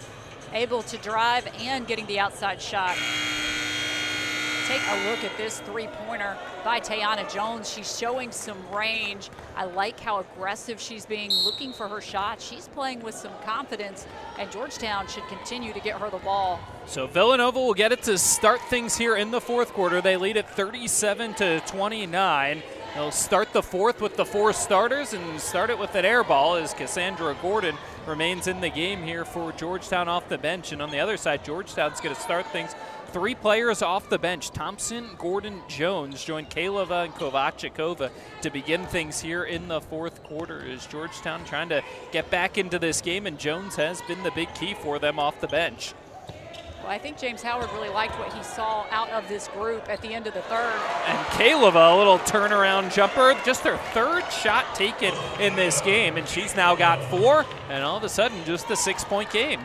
able to drive and getting the outside shot. Take a look at this three-pointer by Tayana Jones. She's showing some range. I like how aggressive she's being, looking for her shot. She's playing with some confidence, and Georgetown should continue to get her the ball. So Villanova will get it to start things here in the fourth quarter. They lead at 37 to 29. They'll start the fourth with the four starters and start it with an air ball as Cassandra Gordon remains in the game here for Georgetown off the bench. And on the other side, Georgetown's going to start things three players off the bench. Thompson, Gordon, Jones join Kaleva and Kovacikova to begin things here in the fourth quarter as Georgetown trying to get back into this game, and Jones has been the big key for them off the bench. Well, I think James Howard really liked what he saw out of this group at the end of the third. And Kaleva, a little turnaround jumper, just their third shot taken in this game, and she's now got four, and all of a sudden, just a six-point game.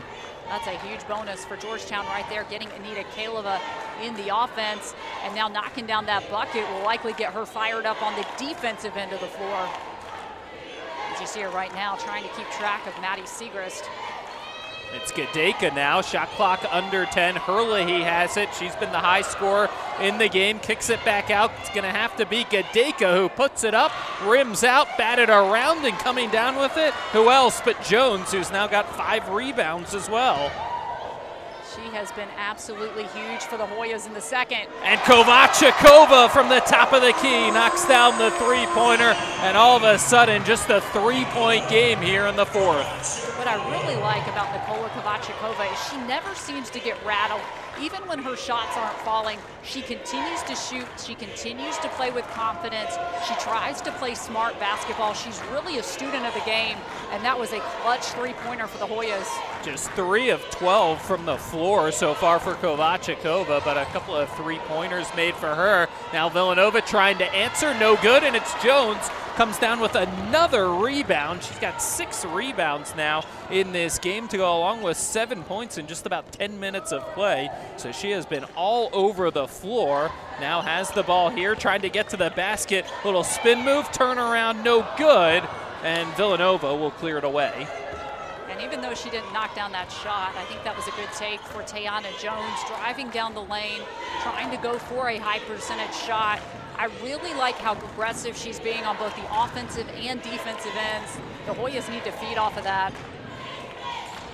That's a huge bonus for Georgetown right there, getting Anita Kaleva in the offense, and now knocking down that bucket will likely get her fired up on the defensive end of the floor. As you see her right now, trying to keep track of Maddy Siegrist. It's Gedaka now. Shot clock under 10. Herlihy has it. She's been the high scorer in the game. Kicks it back out. It's going to have to be Gedaka who puts it up, rims out, batted around, and coming down with it. Who else but Jones, who's now got five rebounds as well. She has been absolutely huge for the Hoyas in the second. And Kovacikova from the top of the key knocks down the three-pointer, and all of a sudden, just a three-point game here in the fourth. What I really like about Nikola Kovacikova is she never seems to get rattled. Even when her shots aren't falling, she continues to shoot. She continues to play with confidence. She tries to play smart basketball. She's really a student of the game, and that was a clutch three-pointer for the Hoyas. Just three of 12 from the floor so far for Kovacikova, but a couple of three-pointers made for her. Now Villanova trying to answer, no good, and it's Jones comes down with another rebound. She's got six rebounds now in this game to go along with seven points in just about 10 minutes of play. So she has been all over the floor. Now has the ball here, trying to get to the basket. Little spin move, turn around, no good. And Villanova will clear it away. And even though she didn't knock down that shot, I think that was a good take for Tayana Jones, driving down the lane, trying to go for a high percentage shot. I really like how aggressive she's being on both the offensive and defensive ends. The Hoyas need to feed off of that.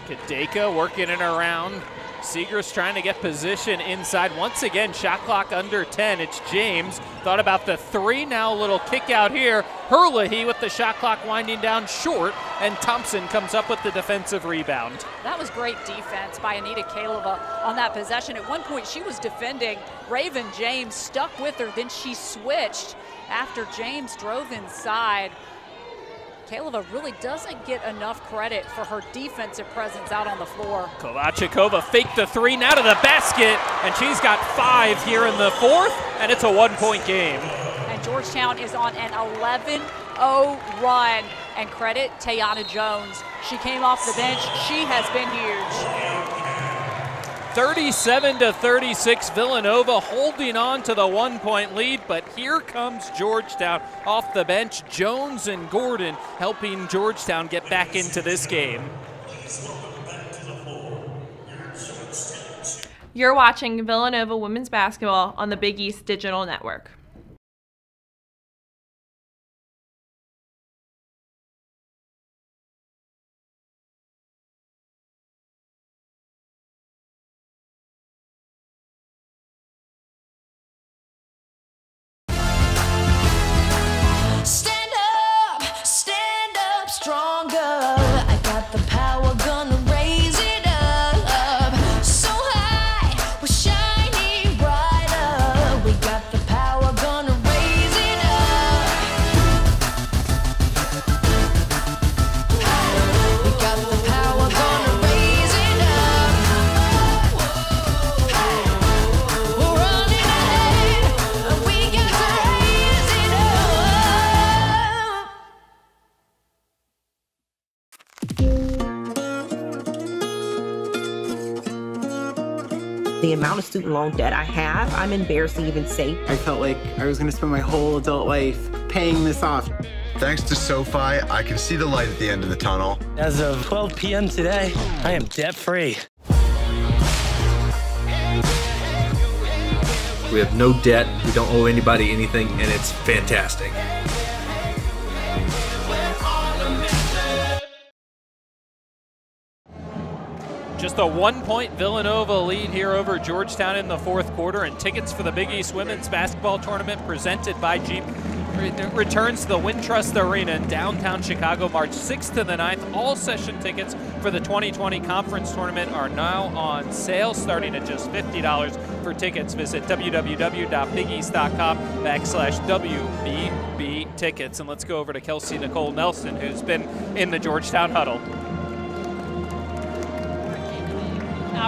Gedaka working it around. Siegrist trying to get position inside. Once again, shot clock under 10. It's James. Thought about the three. Now a little kick out here. Herlihy with the shot clock winding down short. And Thompson comes up with the defensive rebound. That was great defense by Anita Kaleva on that possession. At one point, she was defending Raven James, stuck with her. Then she switched after James drove inside. Kaleva really doesn't get enough credit for her defensive presence out on the floor. Kovacikova faked the three, now to the basket, and she's got five here in the fourth, and it's a one-point game. And Georgetown is on an 11-0 run, and credit Tayana Jones. She came off the bench. She has been huge. 37 to 36, Villanova holding on to the one point lead, but here comes Georgetown off the bench. Jones and Gordon helping Georgetown get back into this game. You're watching Villanova women's basketball on the Big East Digital Network. Student loan debt I have, I'm embarrassed to even say. I felt like I was going to spend my whole adult life paying this off. Thanks to SoFi, I can see the light at the end of the tunnel. As of 12 p.m. today, I am debt free. We have no debt, we don't owe anybody anything, and it's fantastic. Just a one-point Villanova lead here over Georgetown in the fourth quarter, and tickets for the Big East Women's Basketball Tournament presented by Jeep uh, returns to the Wintrust Arena in downtown Chicago March 6th to the 9th. All session tickets for the 2020 conference tournament are now on sale, starting at just $50 for tickets. Visit www.bigeast.com backslash WBB tickets. And let's go over to Kelsey Nicole Nelson, who's been in the Georgetown huddle.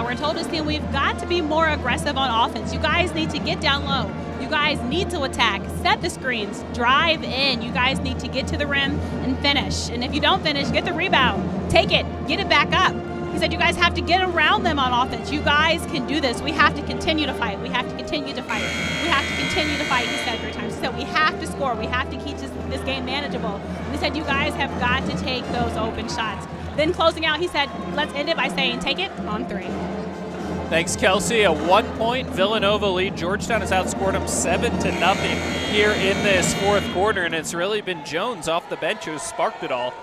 We're told this team we've got to be more aggressive on offense. You guys need to get down low. You guys need to attack, set the screens, drive in. You guys need to get to the rim and finish. And if you don't finish, get the rebound, take it, get it back up. He said you guys have to get around them on offense. You guys can do this. We have to continue to fight. We have to continue to fight. We have to continue to fight, he said three times. He said we have to score. We have to keep this, this game manageable. And he said you guys have got to take those open shots. Then closing out, he said, let's end it by saying, take it on three. Thanks, Kelsey. A one-point Villanova lead. Georgetown has outscored them seven to nothing here in this fourth quarter, and it's really been Jones off the bench who sparked it all.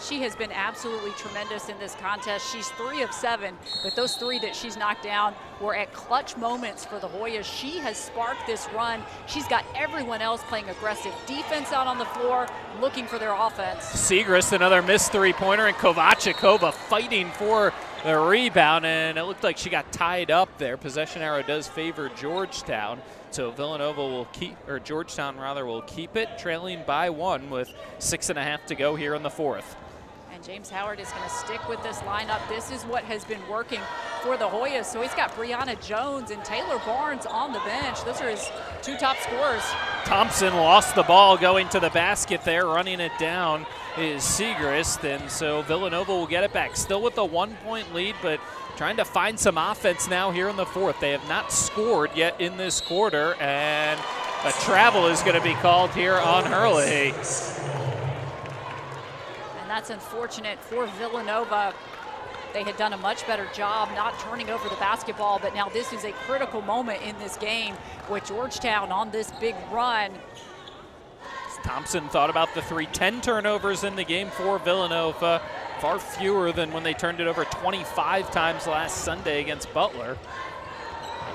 She has been absolutely tremendous in this contest. She's three of seven, but those three that she's knocked down were at clutch moments for the Hoyas. She has sparked this run. She's got everyone else playing aggressive defense out on the floor, looking for their offense. Siegrist, another missed three-pointer, and Kovacikova fighting for the rebound, and it looked like she got tied up there. Possession arrow does favor Georgetown. So Villanova will keep, or Georgetown rather, will keep it, trailing by one with six and a half to go here in the fourth. James Howard is going to stick with this lineup. This is what has been working for the Hoyas. So he's got Brianna Jones and Taylor Barnes on the bench. Those are his two top scorers. Thompson lost the ball going to the basket there, running it down is Siegrist, and so Villanova will get it back. Still with a one-point lead, but trying to find some offense now here in the fourth. They have not scored yet in this quarter, and a travel is going to be called here on Herlihy. That's unfortunate for Villanova. They had done a much better job not turning over the basketball, but now this is a critical moment in this game with Georgetown on this big run. Thompson thought about the three, 10 turnovers in the game for Villanova, far fewer than when they turned it over 25 times last Sunday against Butler.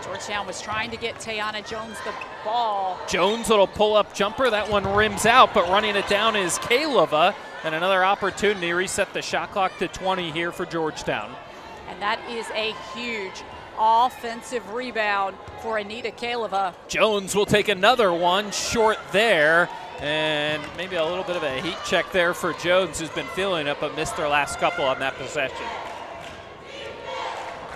Georgetown was trying to get Tayanna Jones the ball. Jones little pull-up jumper, that one rims out, but running it down is Kaleva, and another opportunity reset the shot clock to 20 here for Georgetown. And that is a huge offensive rebound for Anita Kaleva. Jones will take another one short there. And maybe a little bit of a heat check there for Jones, who's been feeling it, but missed their last couple on that possession.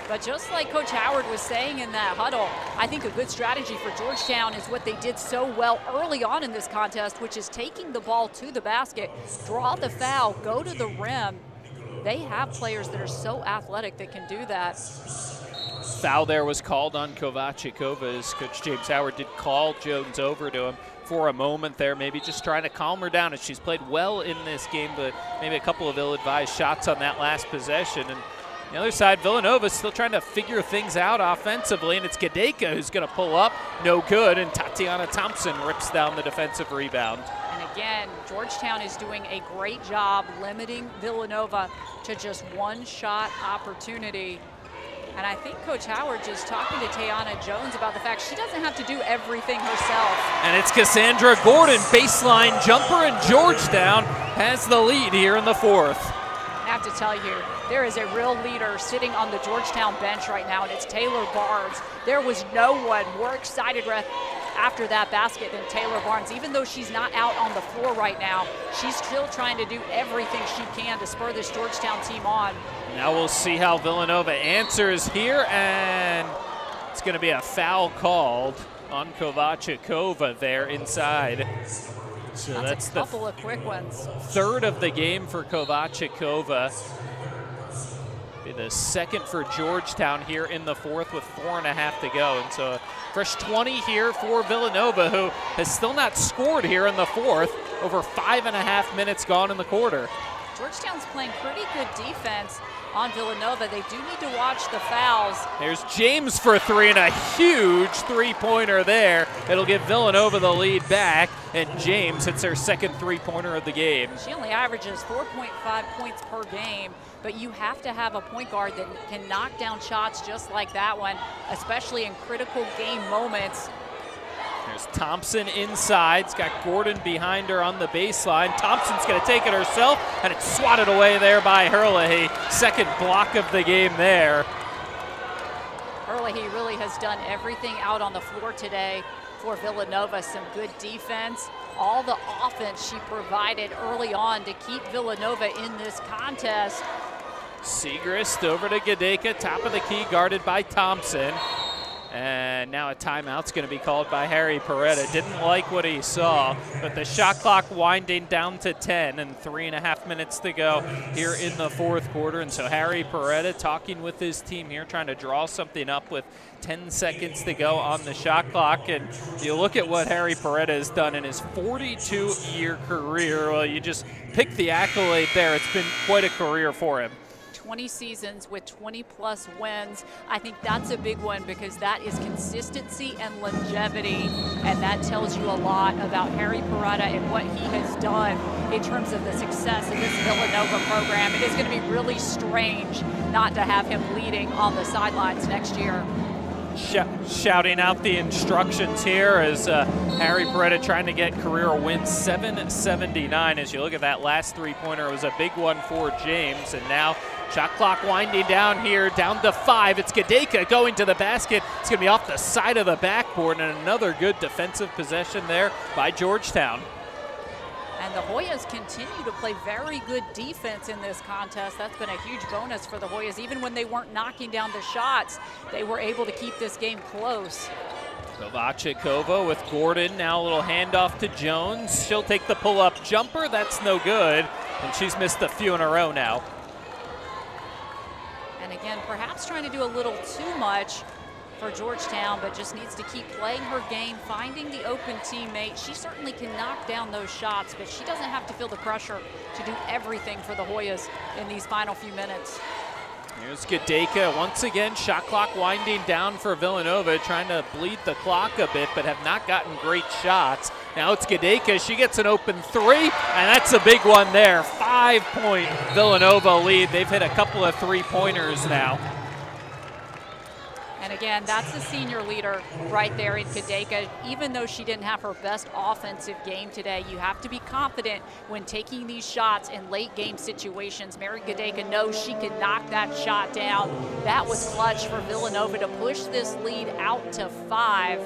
But just like Coach Howard was saying in that huddle, I think a good strategy for Georgetown is what they did so well early on in this contest, which is taking the ball to the basket, draw the foul, go to the rim. They have players that are so athletic that can do that. Foul there was called on Kovacikova as Coach James Howard did call Jones over to him for a moment there, maybe just trying to calm her down as she's played well in this game, but maybe a couple of ill-advised shots on that last possession. And the other side, Villanova still trying to figure things out offensively, and it's Gedaka who's going to pull up, no good, and Tatiana Thompson rips down the defensive rebound. And again, Georgetown is doing a great job limiting Villanova to just one shot opportunity. And I think Coach Howard just talking to Tayanna Jones about the fact she doesn't have to do everything herself. And it's Cassandra Gordon, baseline jumper, and Georgetown has the lead here in the fourth. I have to tell you, there is a real leader sitting on the Georgetown bench right now, and it's Taylor Barnes. There was no one more excited after that basket than Taylor Barnes. Even though she's not out on the floor right now, she's still trying to do everything she can to spur this Georgetown team on. Now we'll see how Villanova answers here, and it's going to be a foul called on Kovacikova there inside. So that's, that's a couple of quick ones. Third of the game for Kovacikova. Be the second for Georgetown here in the fourth with four and a half to go. And so fresh 20 here for Villanova, who has still not scored here in the fourth. Over five and a half minutes gone in the quarter. Georgetown's playing pretty good defense on Villanova. They do need to watch the fouls. There's James for three and a huge three-pointer there. It'll give Villanova the lead back, and James hits her second three-pointer of the game. She only averages 4.5 points per game, but you have to have a point guard that can knock down shots just like that one, especially in critical game moments. There's Thompson inside. It's got Gordon behind her on the baseline. Thompson's going to take it herself, and it's swatted away there by Herlihy. Second block of the game there. Herlihy really has done everything out on the floor today for Villanova. Some good defense, all the offense she provided early on to keep Villanova in this contest. Siegrist over to Gedaka, top of the key, guarded by Thompson. And now a timeout's going to be called by Harry Perretta. Didn't like what he saw, but the shot clock winding down to 10 and three and a half minutes to go here in the fourth quarter. And so Harry Perretta talking with his team here, trying to draw something up with 10 seconds to go on the shot clock. And you look at what Harry Perretta has done in his 42-year career. Well, you just pick the accolade there. It's been quite a career for him. 20 seasons with 20 plus wins. I think that's a big one because that is consistency and longevity, and that tells you a lot about Harry Perretta and what he has done in terms of the success of this Villanova program. It is going to be really strange not to have him leading on the sidelines next year. Sh shouting out the instructions here as uh, Harry Perretta trying to get career win 779. As you look at that last three-pointer, it was a big one for James, and now Shot clock winding down here, down to five. It's Gedaka going to the basket. It's going to be off the side of the backboard, and another good defensive possession there by Georgetown. And the Hoyas continue to play very good defense in this contest. That's been a huge bonus for the Hoyas. Even when they weren't knocking down the shots, they were able to keep this game close. Kovacikova with Gordon. Now a little handoff to Jones. She'll take the pull-up jumper. That's no good. And she's missed a few in a row now. And again, perhaps trying to do a little too much for Georgetown, but just needs to keep playing her game, finding the open teammate. She certainly can knock down those shots, but she doesn't have to feel the pressure to do everything for the Hoyas in these final few minutes. Here's Gedaka once again, shot clock winding down for Villanova, trying to bleed the clock a bit, but have not gotten great shots. Now it's Gedaka, she gets an open three, and that's a big one there. Five point Villanova lead. They've hit a couple of three pointers now. Again, that's the senior leader right there in Gedaka. Even though she didn't have her best offensive game today, you have to be confident when taking these shots in late game situations. Mary Gedaka knows she can knock that shot down. That was clutch for Villanova to push this lead out to five.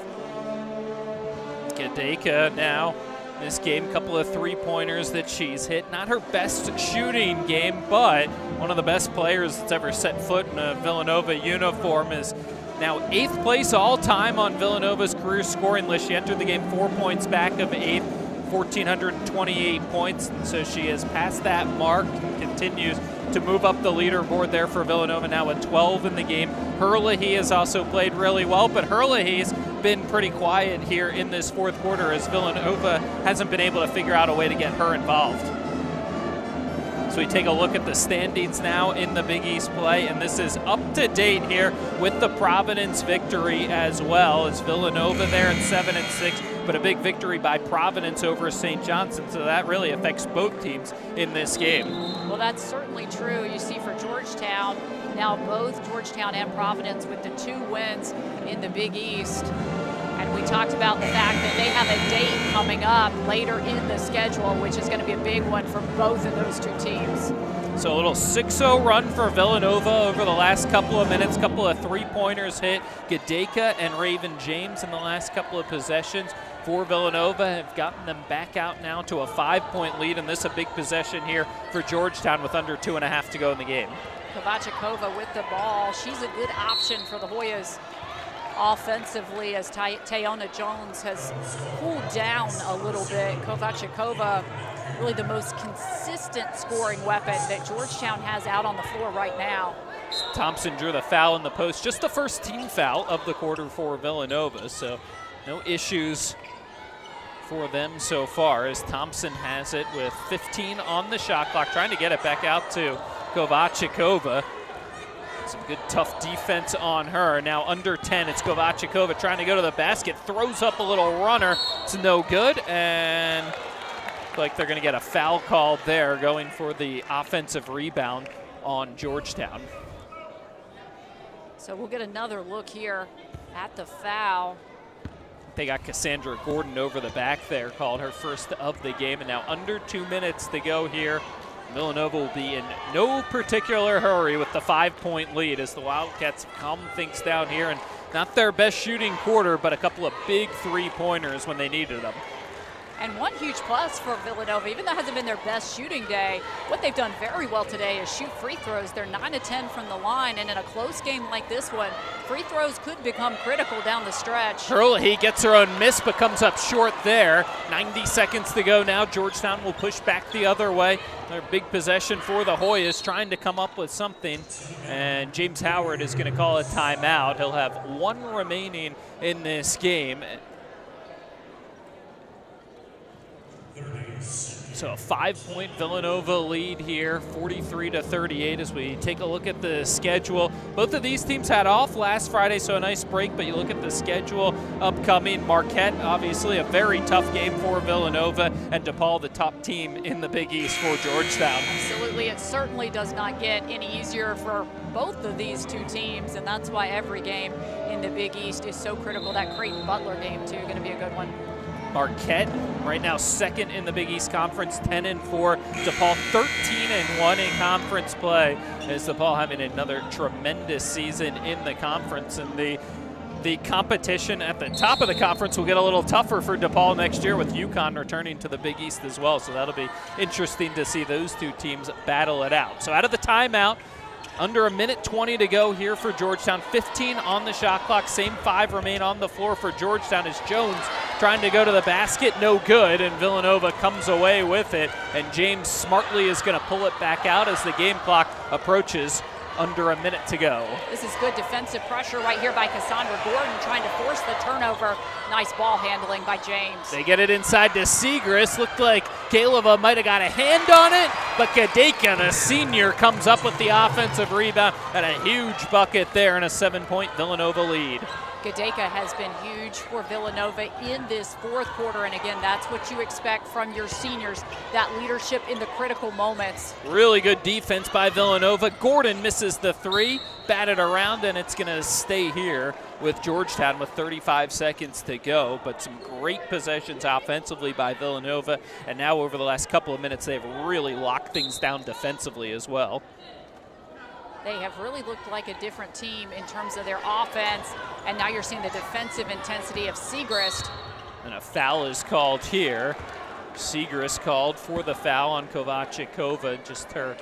Gedaka now this game. A couple of three-pointers that she's hit. Not her best shooting game, but one of the best players that's ever set foot in a Villanova uniform is now eighth place all-time on Villanova's career scoring list. She entered the game four points back of eighth, 1,428 points. So she has passed that mark and continues to move up the leaderboard there for Villanova now with 12 in the game. Herlihy has also played really well, but Herlihy's been pretty quiet here in this fourth quarter as Villanova hasn't been able to figure out a way to get her involved. We take a look at the standings now in the Big East play, and this is up to date here with the Providence victory as well. As Villanova there at seven and six, but a big victory by Providence over St. Johnson, so that really affects both teams in this game. Well, that's certainly true. You see for Georgetown, now both Georgetown and Providence with the two wins in the Big East. And we talked about the fact that they have a date coming up later in the schedule, which is going to be a big one for both of those two teams. So a little 6-0 run for Villanova over the last couple of minutes. Couple of three-pointers hit. Gedaka and Raven James in the last couple of possessions for Villanova have gotten them back out now to a five-point lead, and this a big possession here for Georgetown with under two and a half to go in the game. Kovacikova with the ball. She's a good option for the Hoyas offensively as Tayanna Jones has cooled down a little bit. Kovacikova, really the most consistent scoring weapon that Georgetown has out on the floor right now. Thompson drew the foul in the post, just the first team foul of the quarter for Villanova, so no issues for them so far as Thompson has it with 15 on the shot clock, trying to get it back out to Kovacikova. Some good tough defense on her. Now under 10, it's Kovacikova trying to go to the basket, throws up a little runner. It's no good, and like they're going to get a foul call there, going for the offensive rebound on Georgetown. So we'll get another look here at the foul. They got Cassandra Gordon over the back there, called her first of the game, and now under two minutes to go here Villanova will be in no particular hurry with the five-point lead as the Wildcats calm things down here and not their best shooting quarter, but a couple of big three-pointers when they needed them. And one huge plus for Villanova, even though it hasn't been their best shooting day, what they've done very well today is shoot free throws. They're 9 to 10 from the line, and in a close game like this one, free throws could become critical down the stretch. Herlihy gets her own miss, but comes up short there. 90 seconds to go now. Georgetown will push back the other way. Their big possession for the Hoyas, trying to come up with something. And James Howard is going to call a timeout. He'll have one remaining in this game. So a five-point Villanova lead here, 43 to 38 as we take a look at the schedule. Both of these teams had off last Friday, so a nice break, but you look at the schedule upcoming. Marquette, obviously a very tough game for Villanova, and DePaul, the top team in the Big East for Georgetown. Absolutely, it certainly does not get any easier for both of these two teams, and that's why every game in the Big East is so critical. That Creighton Butler game, too, going to be a good one. Marquette right now second in the Big East Conference, 10 and 4. DePaul 13 and 1 in conference play. As DePaul having another tremendous season in the conference, and the the competition at the top of the conference will get a little tougher for DePaul next year with UConn returning to the Big East as well. So that'll be interesting to see those two teams battle it out. So out of the timeout, under a minute 20 to go here for Georgetown. 15 on the shot clock. Same five remain on the floor for Georgetown as Jones trying to go to the basket. No good. And Villanova comes away with it. And James smartly is going to pull it back out as the game clock approaches under a minute to go. This is good defensive pressure right here by Cassandra Gordon trying to force the turnover. Nice ball handling by James. They get it inside to Siegrist. Looked like Kaleva might have got a hand on it, but Gedaka, the senior, comes up with the offensive rebound and a huge bucket there and a seven-point Villanova lead. Gedaka has been huge for Villanova in this fourth quarter. And again, that's what you expect from your seniors, that leadership in the critical moments. Really good defense by Villanova. Gordon misses the three, batted around, and it's going to stay here with Georgetown with 35 seconds to go. But some great possessions offensively by Villanova. And now over the last couple of minutes, they've really locked things down defensively as well they have really looked like a different team in terms of their offense, and now you're seeing the defensive intensity of Siegrist. And a foul is called here. Siegrist called for the foul on Kovacikova, just her,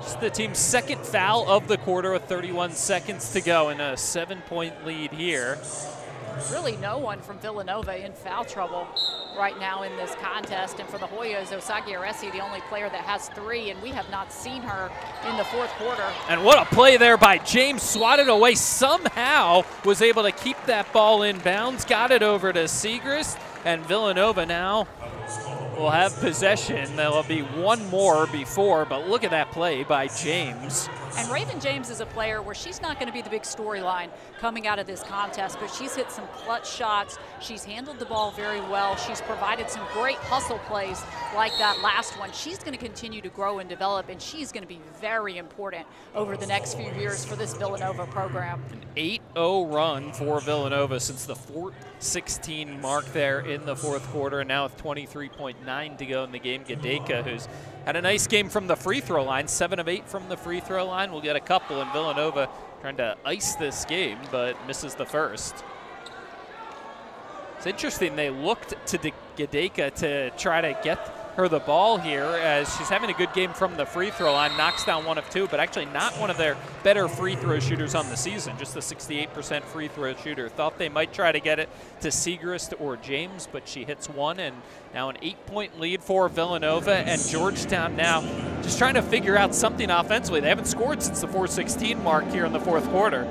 just the team's second foul of the quarter with 31 seconds to go and a seven-point lead here really no one from Villanova in foul trouble right now in this contest. And for the Hoyas, Osagie Aresi, the only player that has three, and we have not seen her in the fourth quarter. And what a play there by James, swatted away, somehow was able to keep that ball in bounds, got it over to Siegrist, and Villanova now will have possession. There'll be one more before, but look at that play by James. And Raven James is a player where she's not going to be the big storyline coming out of this contest, but she's hit some clutch shots. She's handled the ball very well. She's provided some great hustle plays like that last one. She's going to continue to grow and develop, and she's going to be very important over the next few years for this Villanova program. An 8-0 run for Villanova since the 4-16 mark there in the fourth quarter, and now with 23.9 to go in the game. Gedaka, who's had a nice game from the free throw line, seven of eight from the free throw line. We'll get a couple, in Villanova trying to ice this game, but misses the first. It's interesting, they looked to Gedaka to try to get her the ball here as she's having a good game from the free throw line, knocks down one of two, but actually not one of their better free throw shooters on the season, just a 68% free throw shooter. Thought they might try to get it to Siegrist or James, but she hits one, and now an eight point lead for Villanova, and Georgetown now just trying to figure out something offensively. They haven't scored since the 416 mark here in the fourth quarter.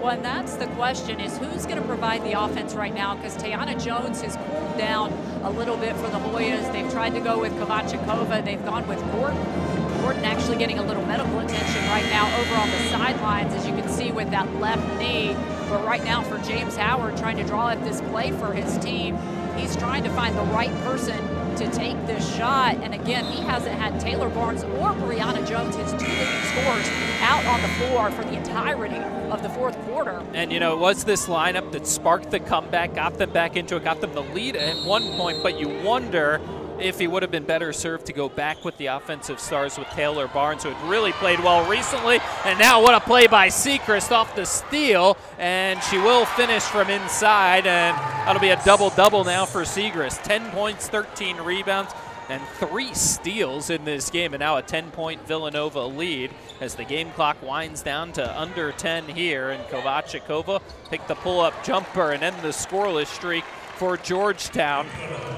Well, and that's the question is who's going to provide the offense right now because Tayanna Jones has cooled down a little bit for the Hoyas. They've tried to go with Kovacikova. They've gone with Gordon. Gordon actually getting a little medical attention right now over on the sidelines, as you can see with that left knee. But right now for James Howard trying to draw up this play for his team, he's trying to find the right person to take this shot. And again, he hasn't had Taylor Barnes or Brianna Jones, his two leading scorers, out on the floor for the entirety of the fourth quarter. And, you know, it was this lineup that sparked the comeback, got them back into it, got them the lead at one point, but you wonder if he would have been better served to go back with the offensive stars with Taylor Barnes, who had really played well recently. And now what a play by Siegrist off the steal, and she will finish from inside, and that'll be a double-double now for Siegrist. 10 points, 13 rebounds, and three steals in this game, and now a 10-point Villanova lead as the game clock winds down to under 10 here, and Kovacikova picked the pull-up jumper and end the scoreless streak for Georgetown.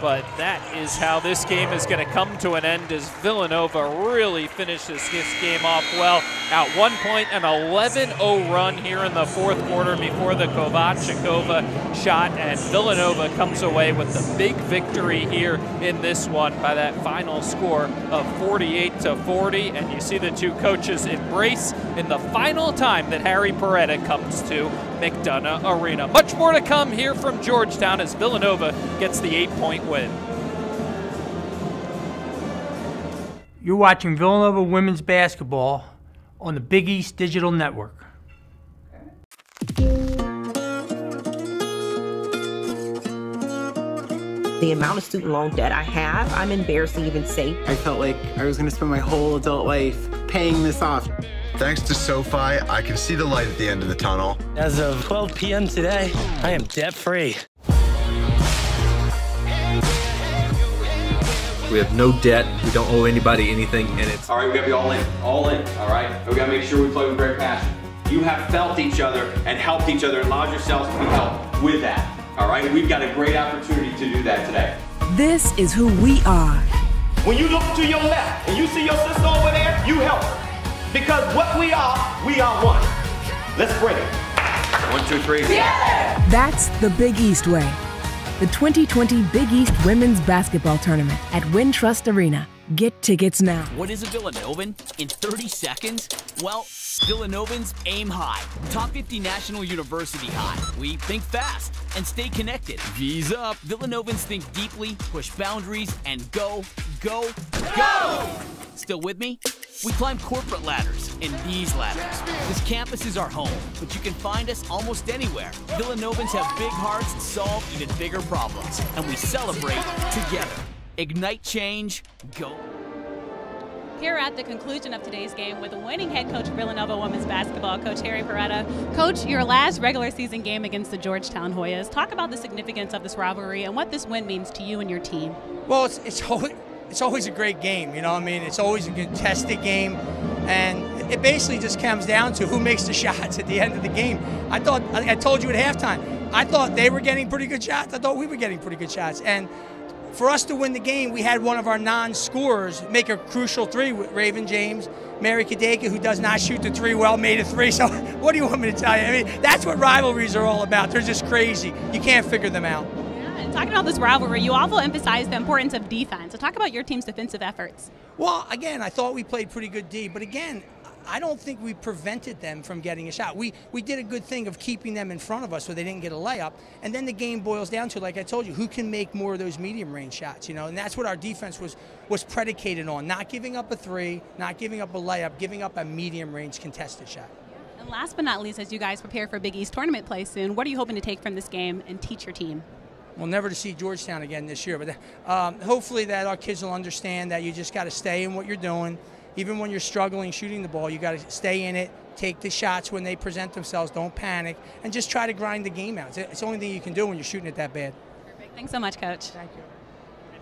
But that is how this game is going to come to an end as Villanova really finishes this game off well. At one point, an 11-0 run here in the fourth quarter before the Kovacikova shot, and Villanova comes away with the big victory here in this one by that final score of 48 to 40. And you see the two coaches embrace in the final time that Harry Perretta comes to McDonough Arena. Much more to come here from Georgetown as Villanova Villanova gets the eight-point win. You're watching Villanova women's basketball on the Big East Digital Network. The amount of student loan debt I have, I'm embarrassed to even say. I felt like I was going to spend my whole adult life paying this off. Thanks to SoFi, I can see the light at the end of the tunnel. As of 12 p.m. today, I am debt free. We have no debt. We don't owe anybody anything, and it's. All right, we gotta be all in, all in. All right, we gotta make sure we play with great passion. You have felt each other and helped each other and allowed yourselves to be helped with that. All right, we've got a great opportunity to do that today. This is who we are. When you look to your left and you see your sister over there, you help her. Because what we are, we are one. Let's bring it. One, two, three. That's the Big East Way. The 2020 Big East Women's Basketball Tournament at Wintrust Arena. Get tickets now. What is a Villanovan in 30 seconds? Well, Villanovans aim high. Top 50 National University high. We think fast and stay connected. V's up. Villanovans think deeply, push boundaries, and go, go, go! Still with me? We climb corporate ladders and these ladders. This campus is our home, but you can find us almost anywhere. Villanovans have big hearts to solve even bigger problems, and we celebrate together. Ignite change, go. Here at the conclusion of today's game with winning head coach Villanova women's basketball, Coach Harry Perretta. Coach, your last regular season game against the Georgetown Hoyas. Talk about the significance of this rivalry and what this win means to you and your team. Well, it's, it's always it's always a great game. You know, what I mean, it's always a contested game, and it basically just comes down to who makes the shots at the end of the game. I thought I, I told you at halftime. I thought they were getting pretty good shots. I thought we were getting pretty good shots, and for us to win the game, we had one of our non-scorers make a crucial three with Raven James. Mary Gedaka, who does not shoot the three well, made a three. So what do you want me to tell you? I mean, that's what rivalries are all about. They're just crazy. You can't figure them out. Yeah, and talking about this rivalry, you also emphasized the importance of defense. So talk about your team's defensive efforts. Well, again, I thought we played pretty good D, but again, I don't think we prevented them from getting a shot. We we did a good thing of keeping them in front of us so they didn't get a layup. And then the game boils down to, like I told you, who can make more of those medium range shots, you know? And that's what our defense was was predicated on, not giving up a three, not giving up a layup, giving up a medium range contested shot. And last but not least, as you guys prepare for Big East tournament play soon, what are you hoping to take from this game and teach your team? Well, never to see Georgetown again this year, but um, hopefully that our kids will understand that you just got to stay in what you're doing even when you're struggling shooting the ball, you got to stay in it, take the shots when they present themselves, don't panic, and just try to grind the game out. It's the only thing you can do when you're shooting it that bad. Perfect. Thanks so much, Coach. Thank you.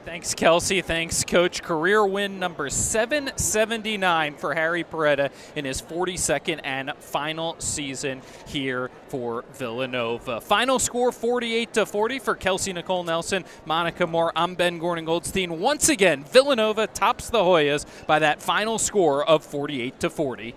Thanks, Kelsey. Thanks, Coach. Career win number 779 for Harry Perretta in his 42nd and final season here for Villanova. Final score 48 to 40 for Kelsey Nicole Nelson, Monica Moore. I'm Ben Gordon Goldstein. Once again, Villanova tops the Hoyas by that final score of 48 to 40.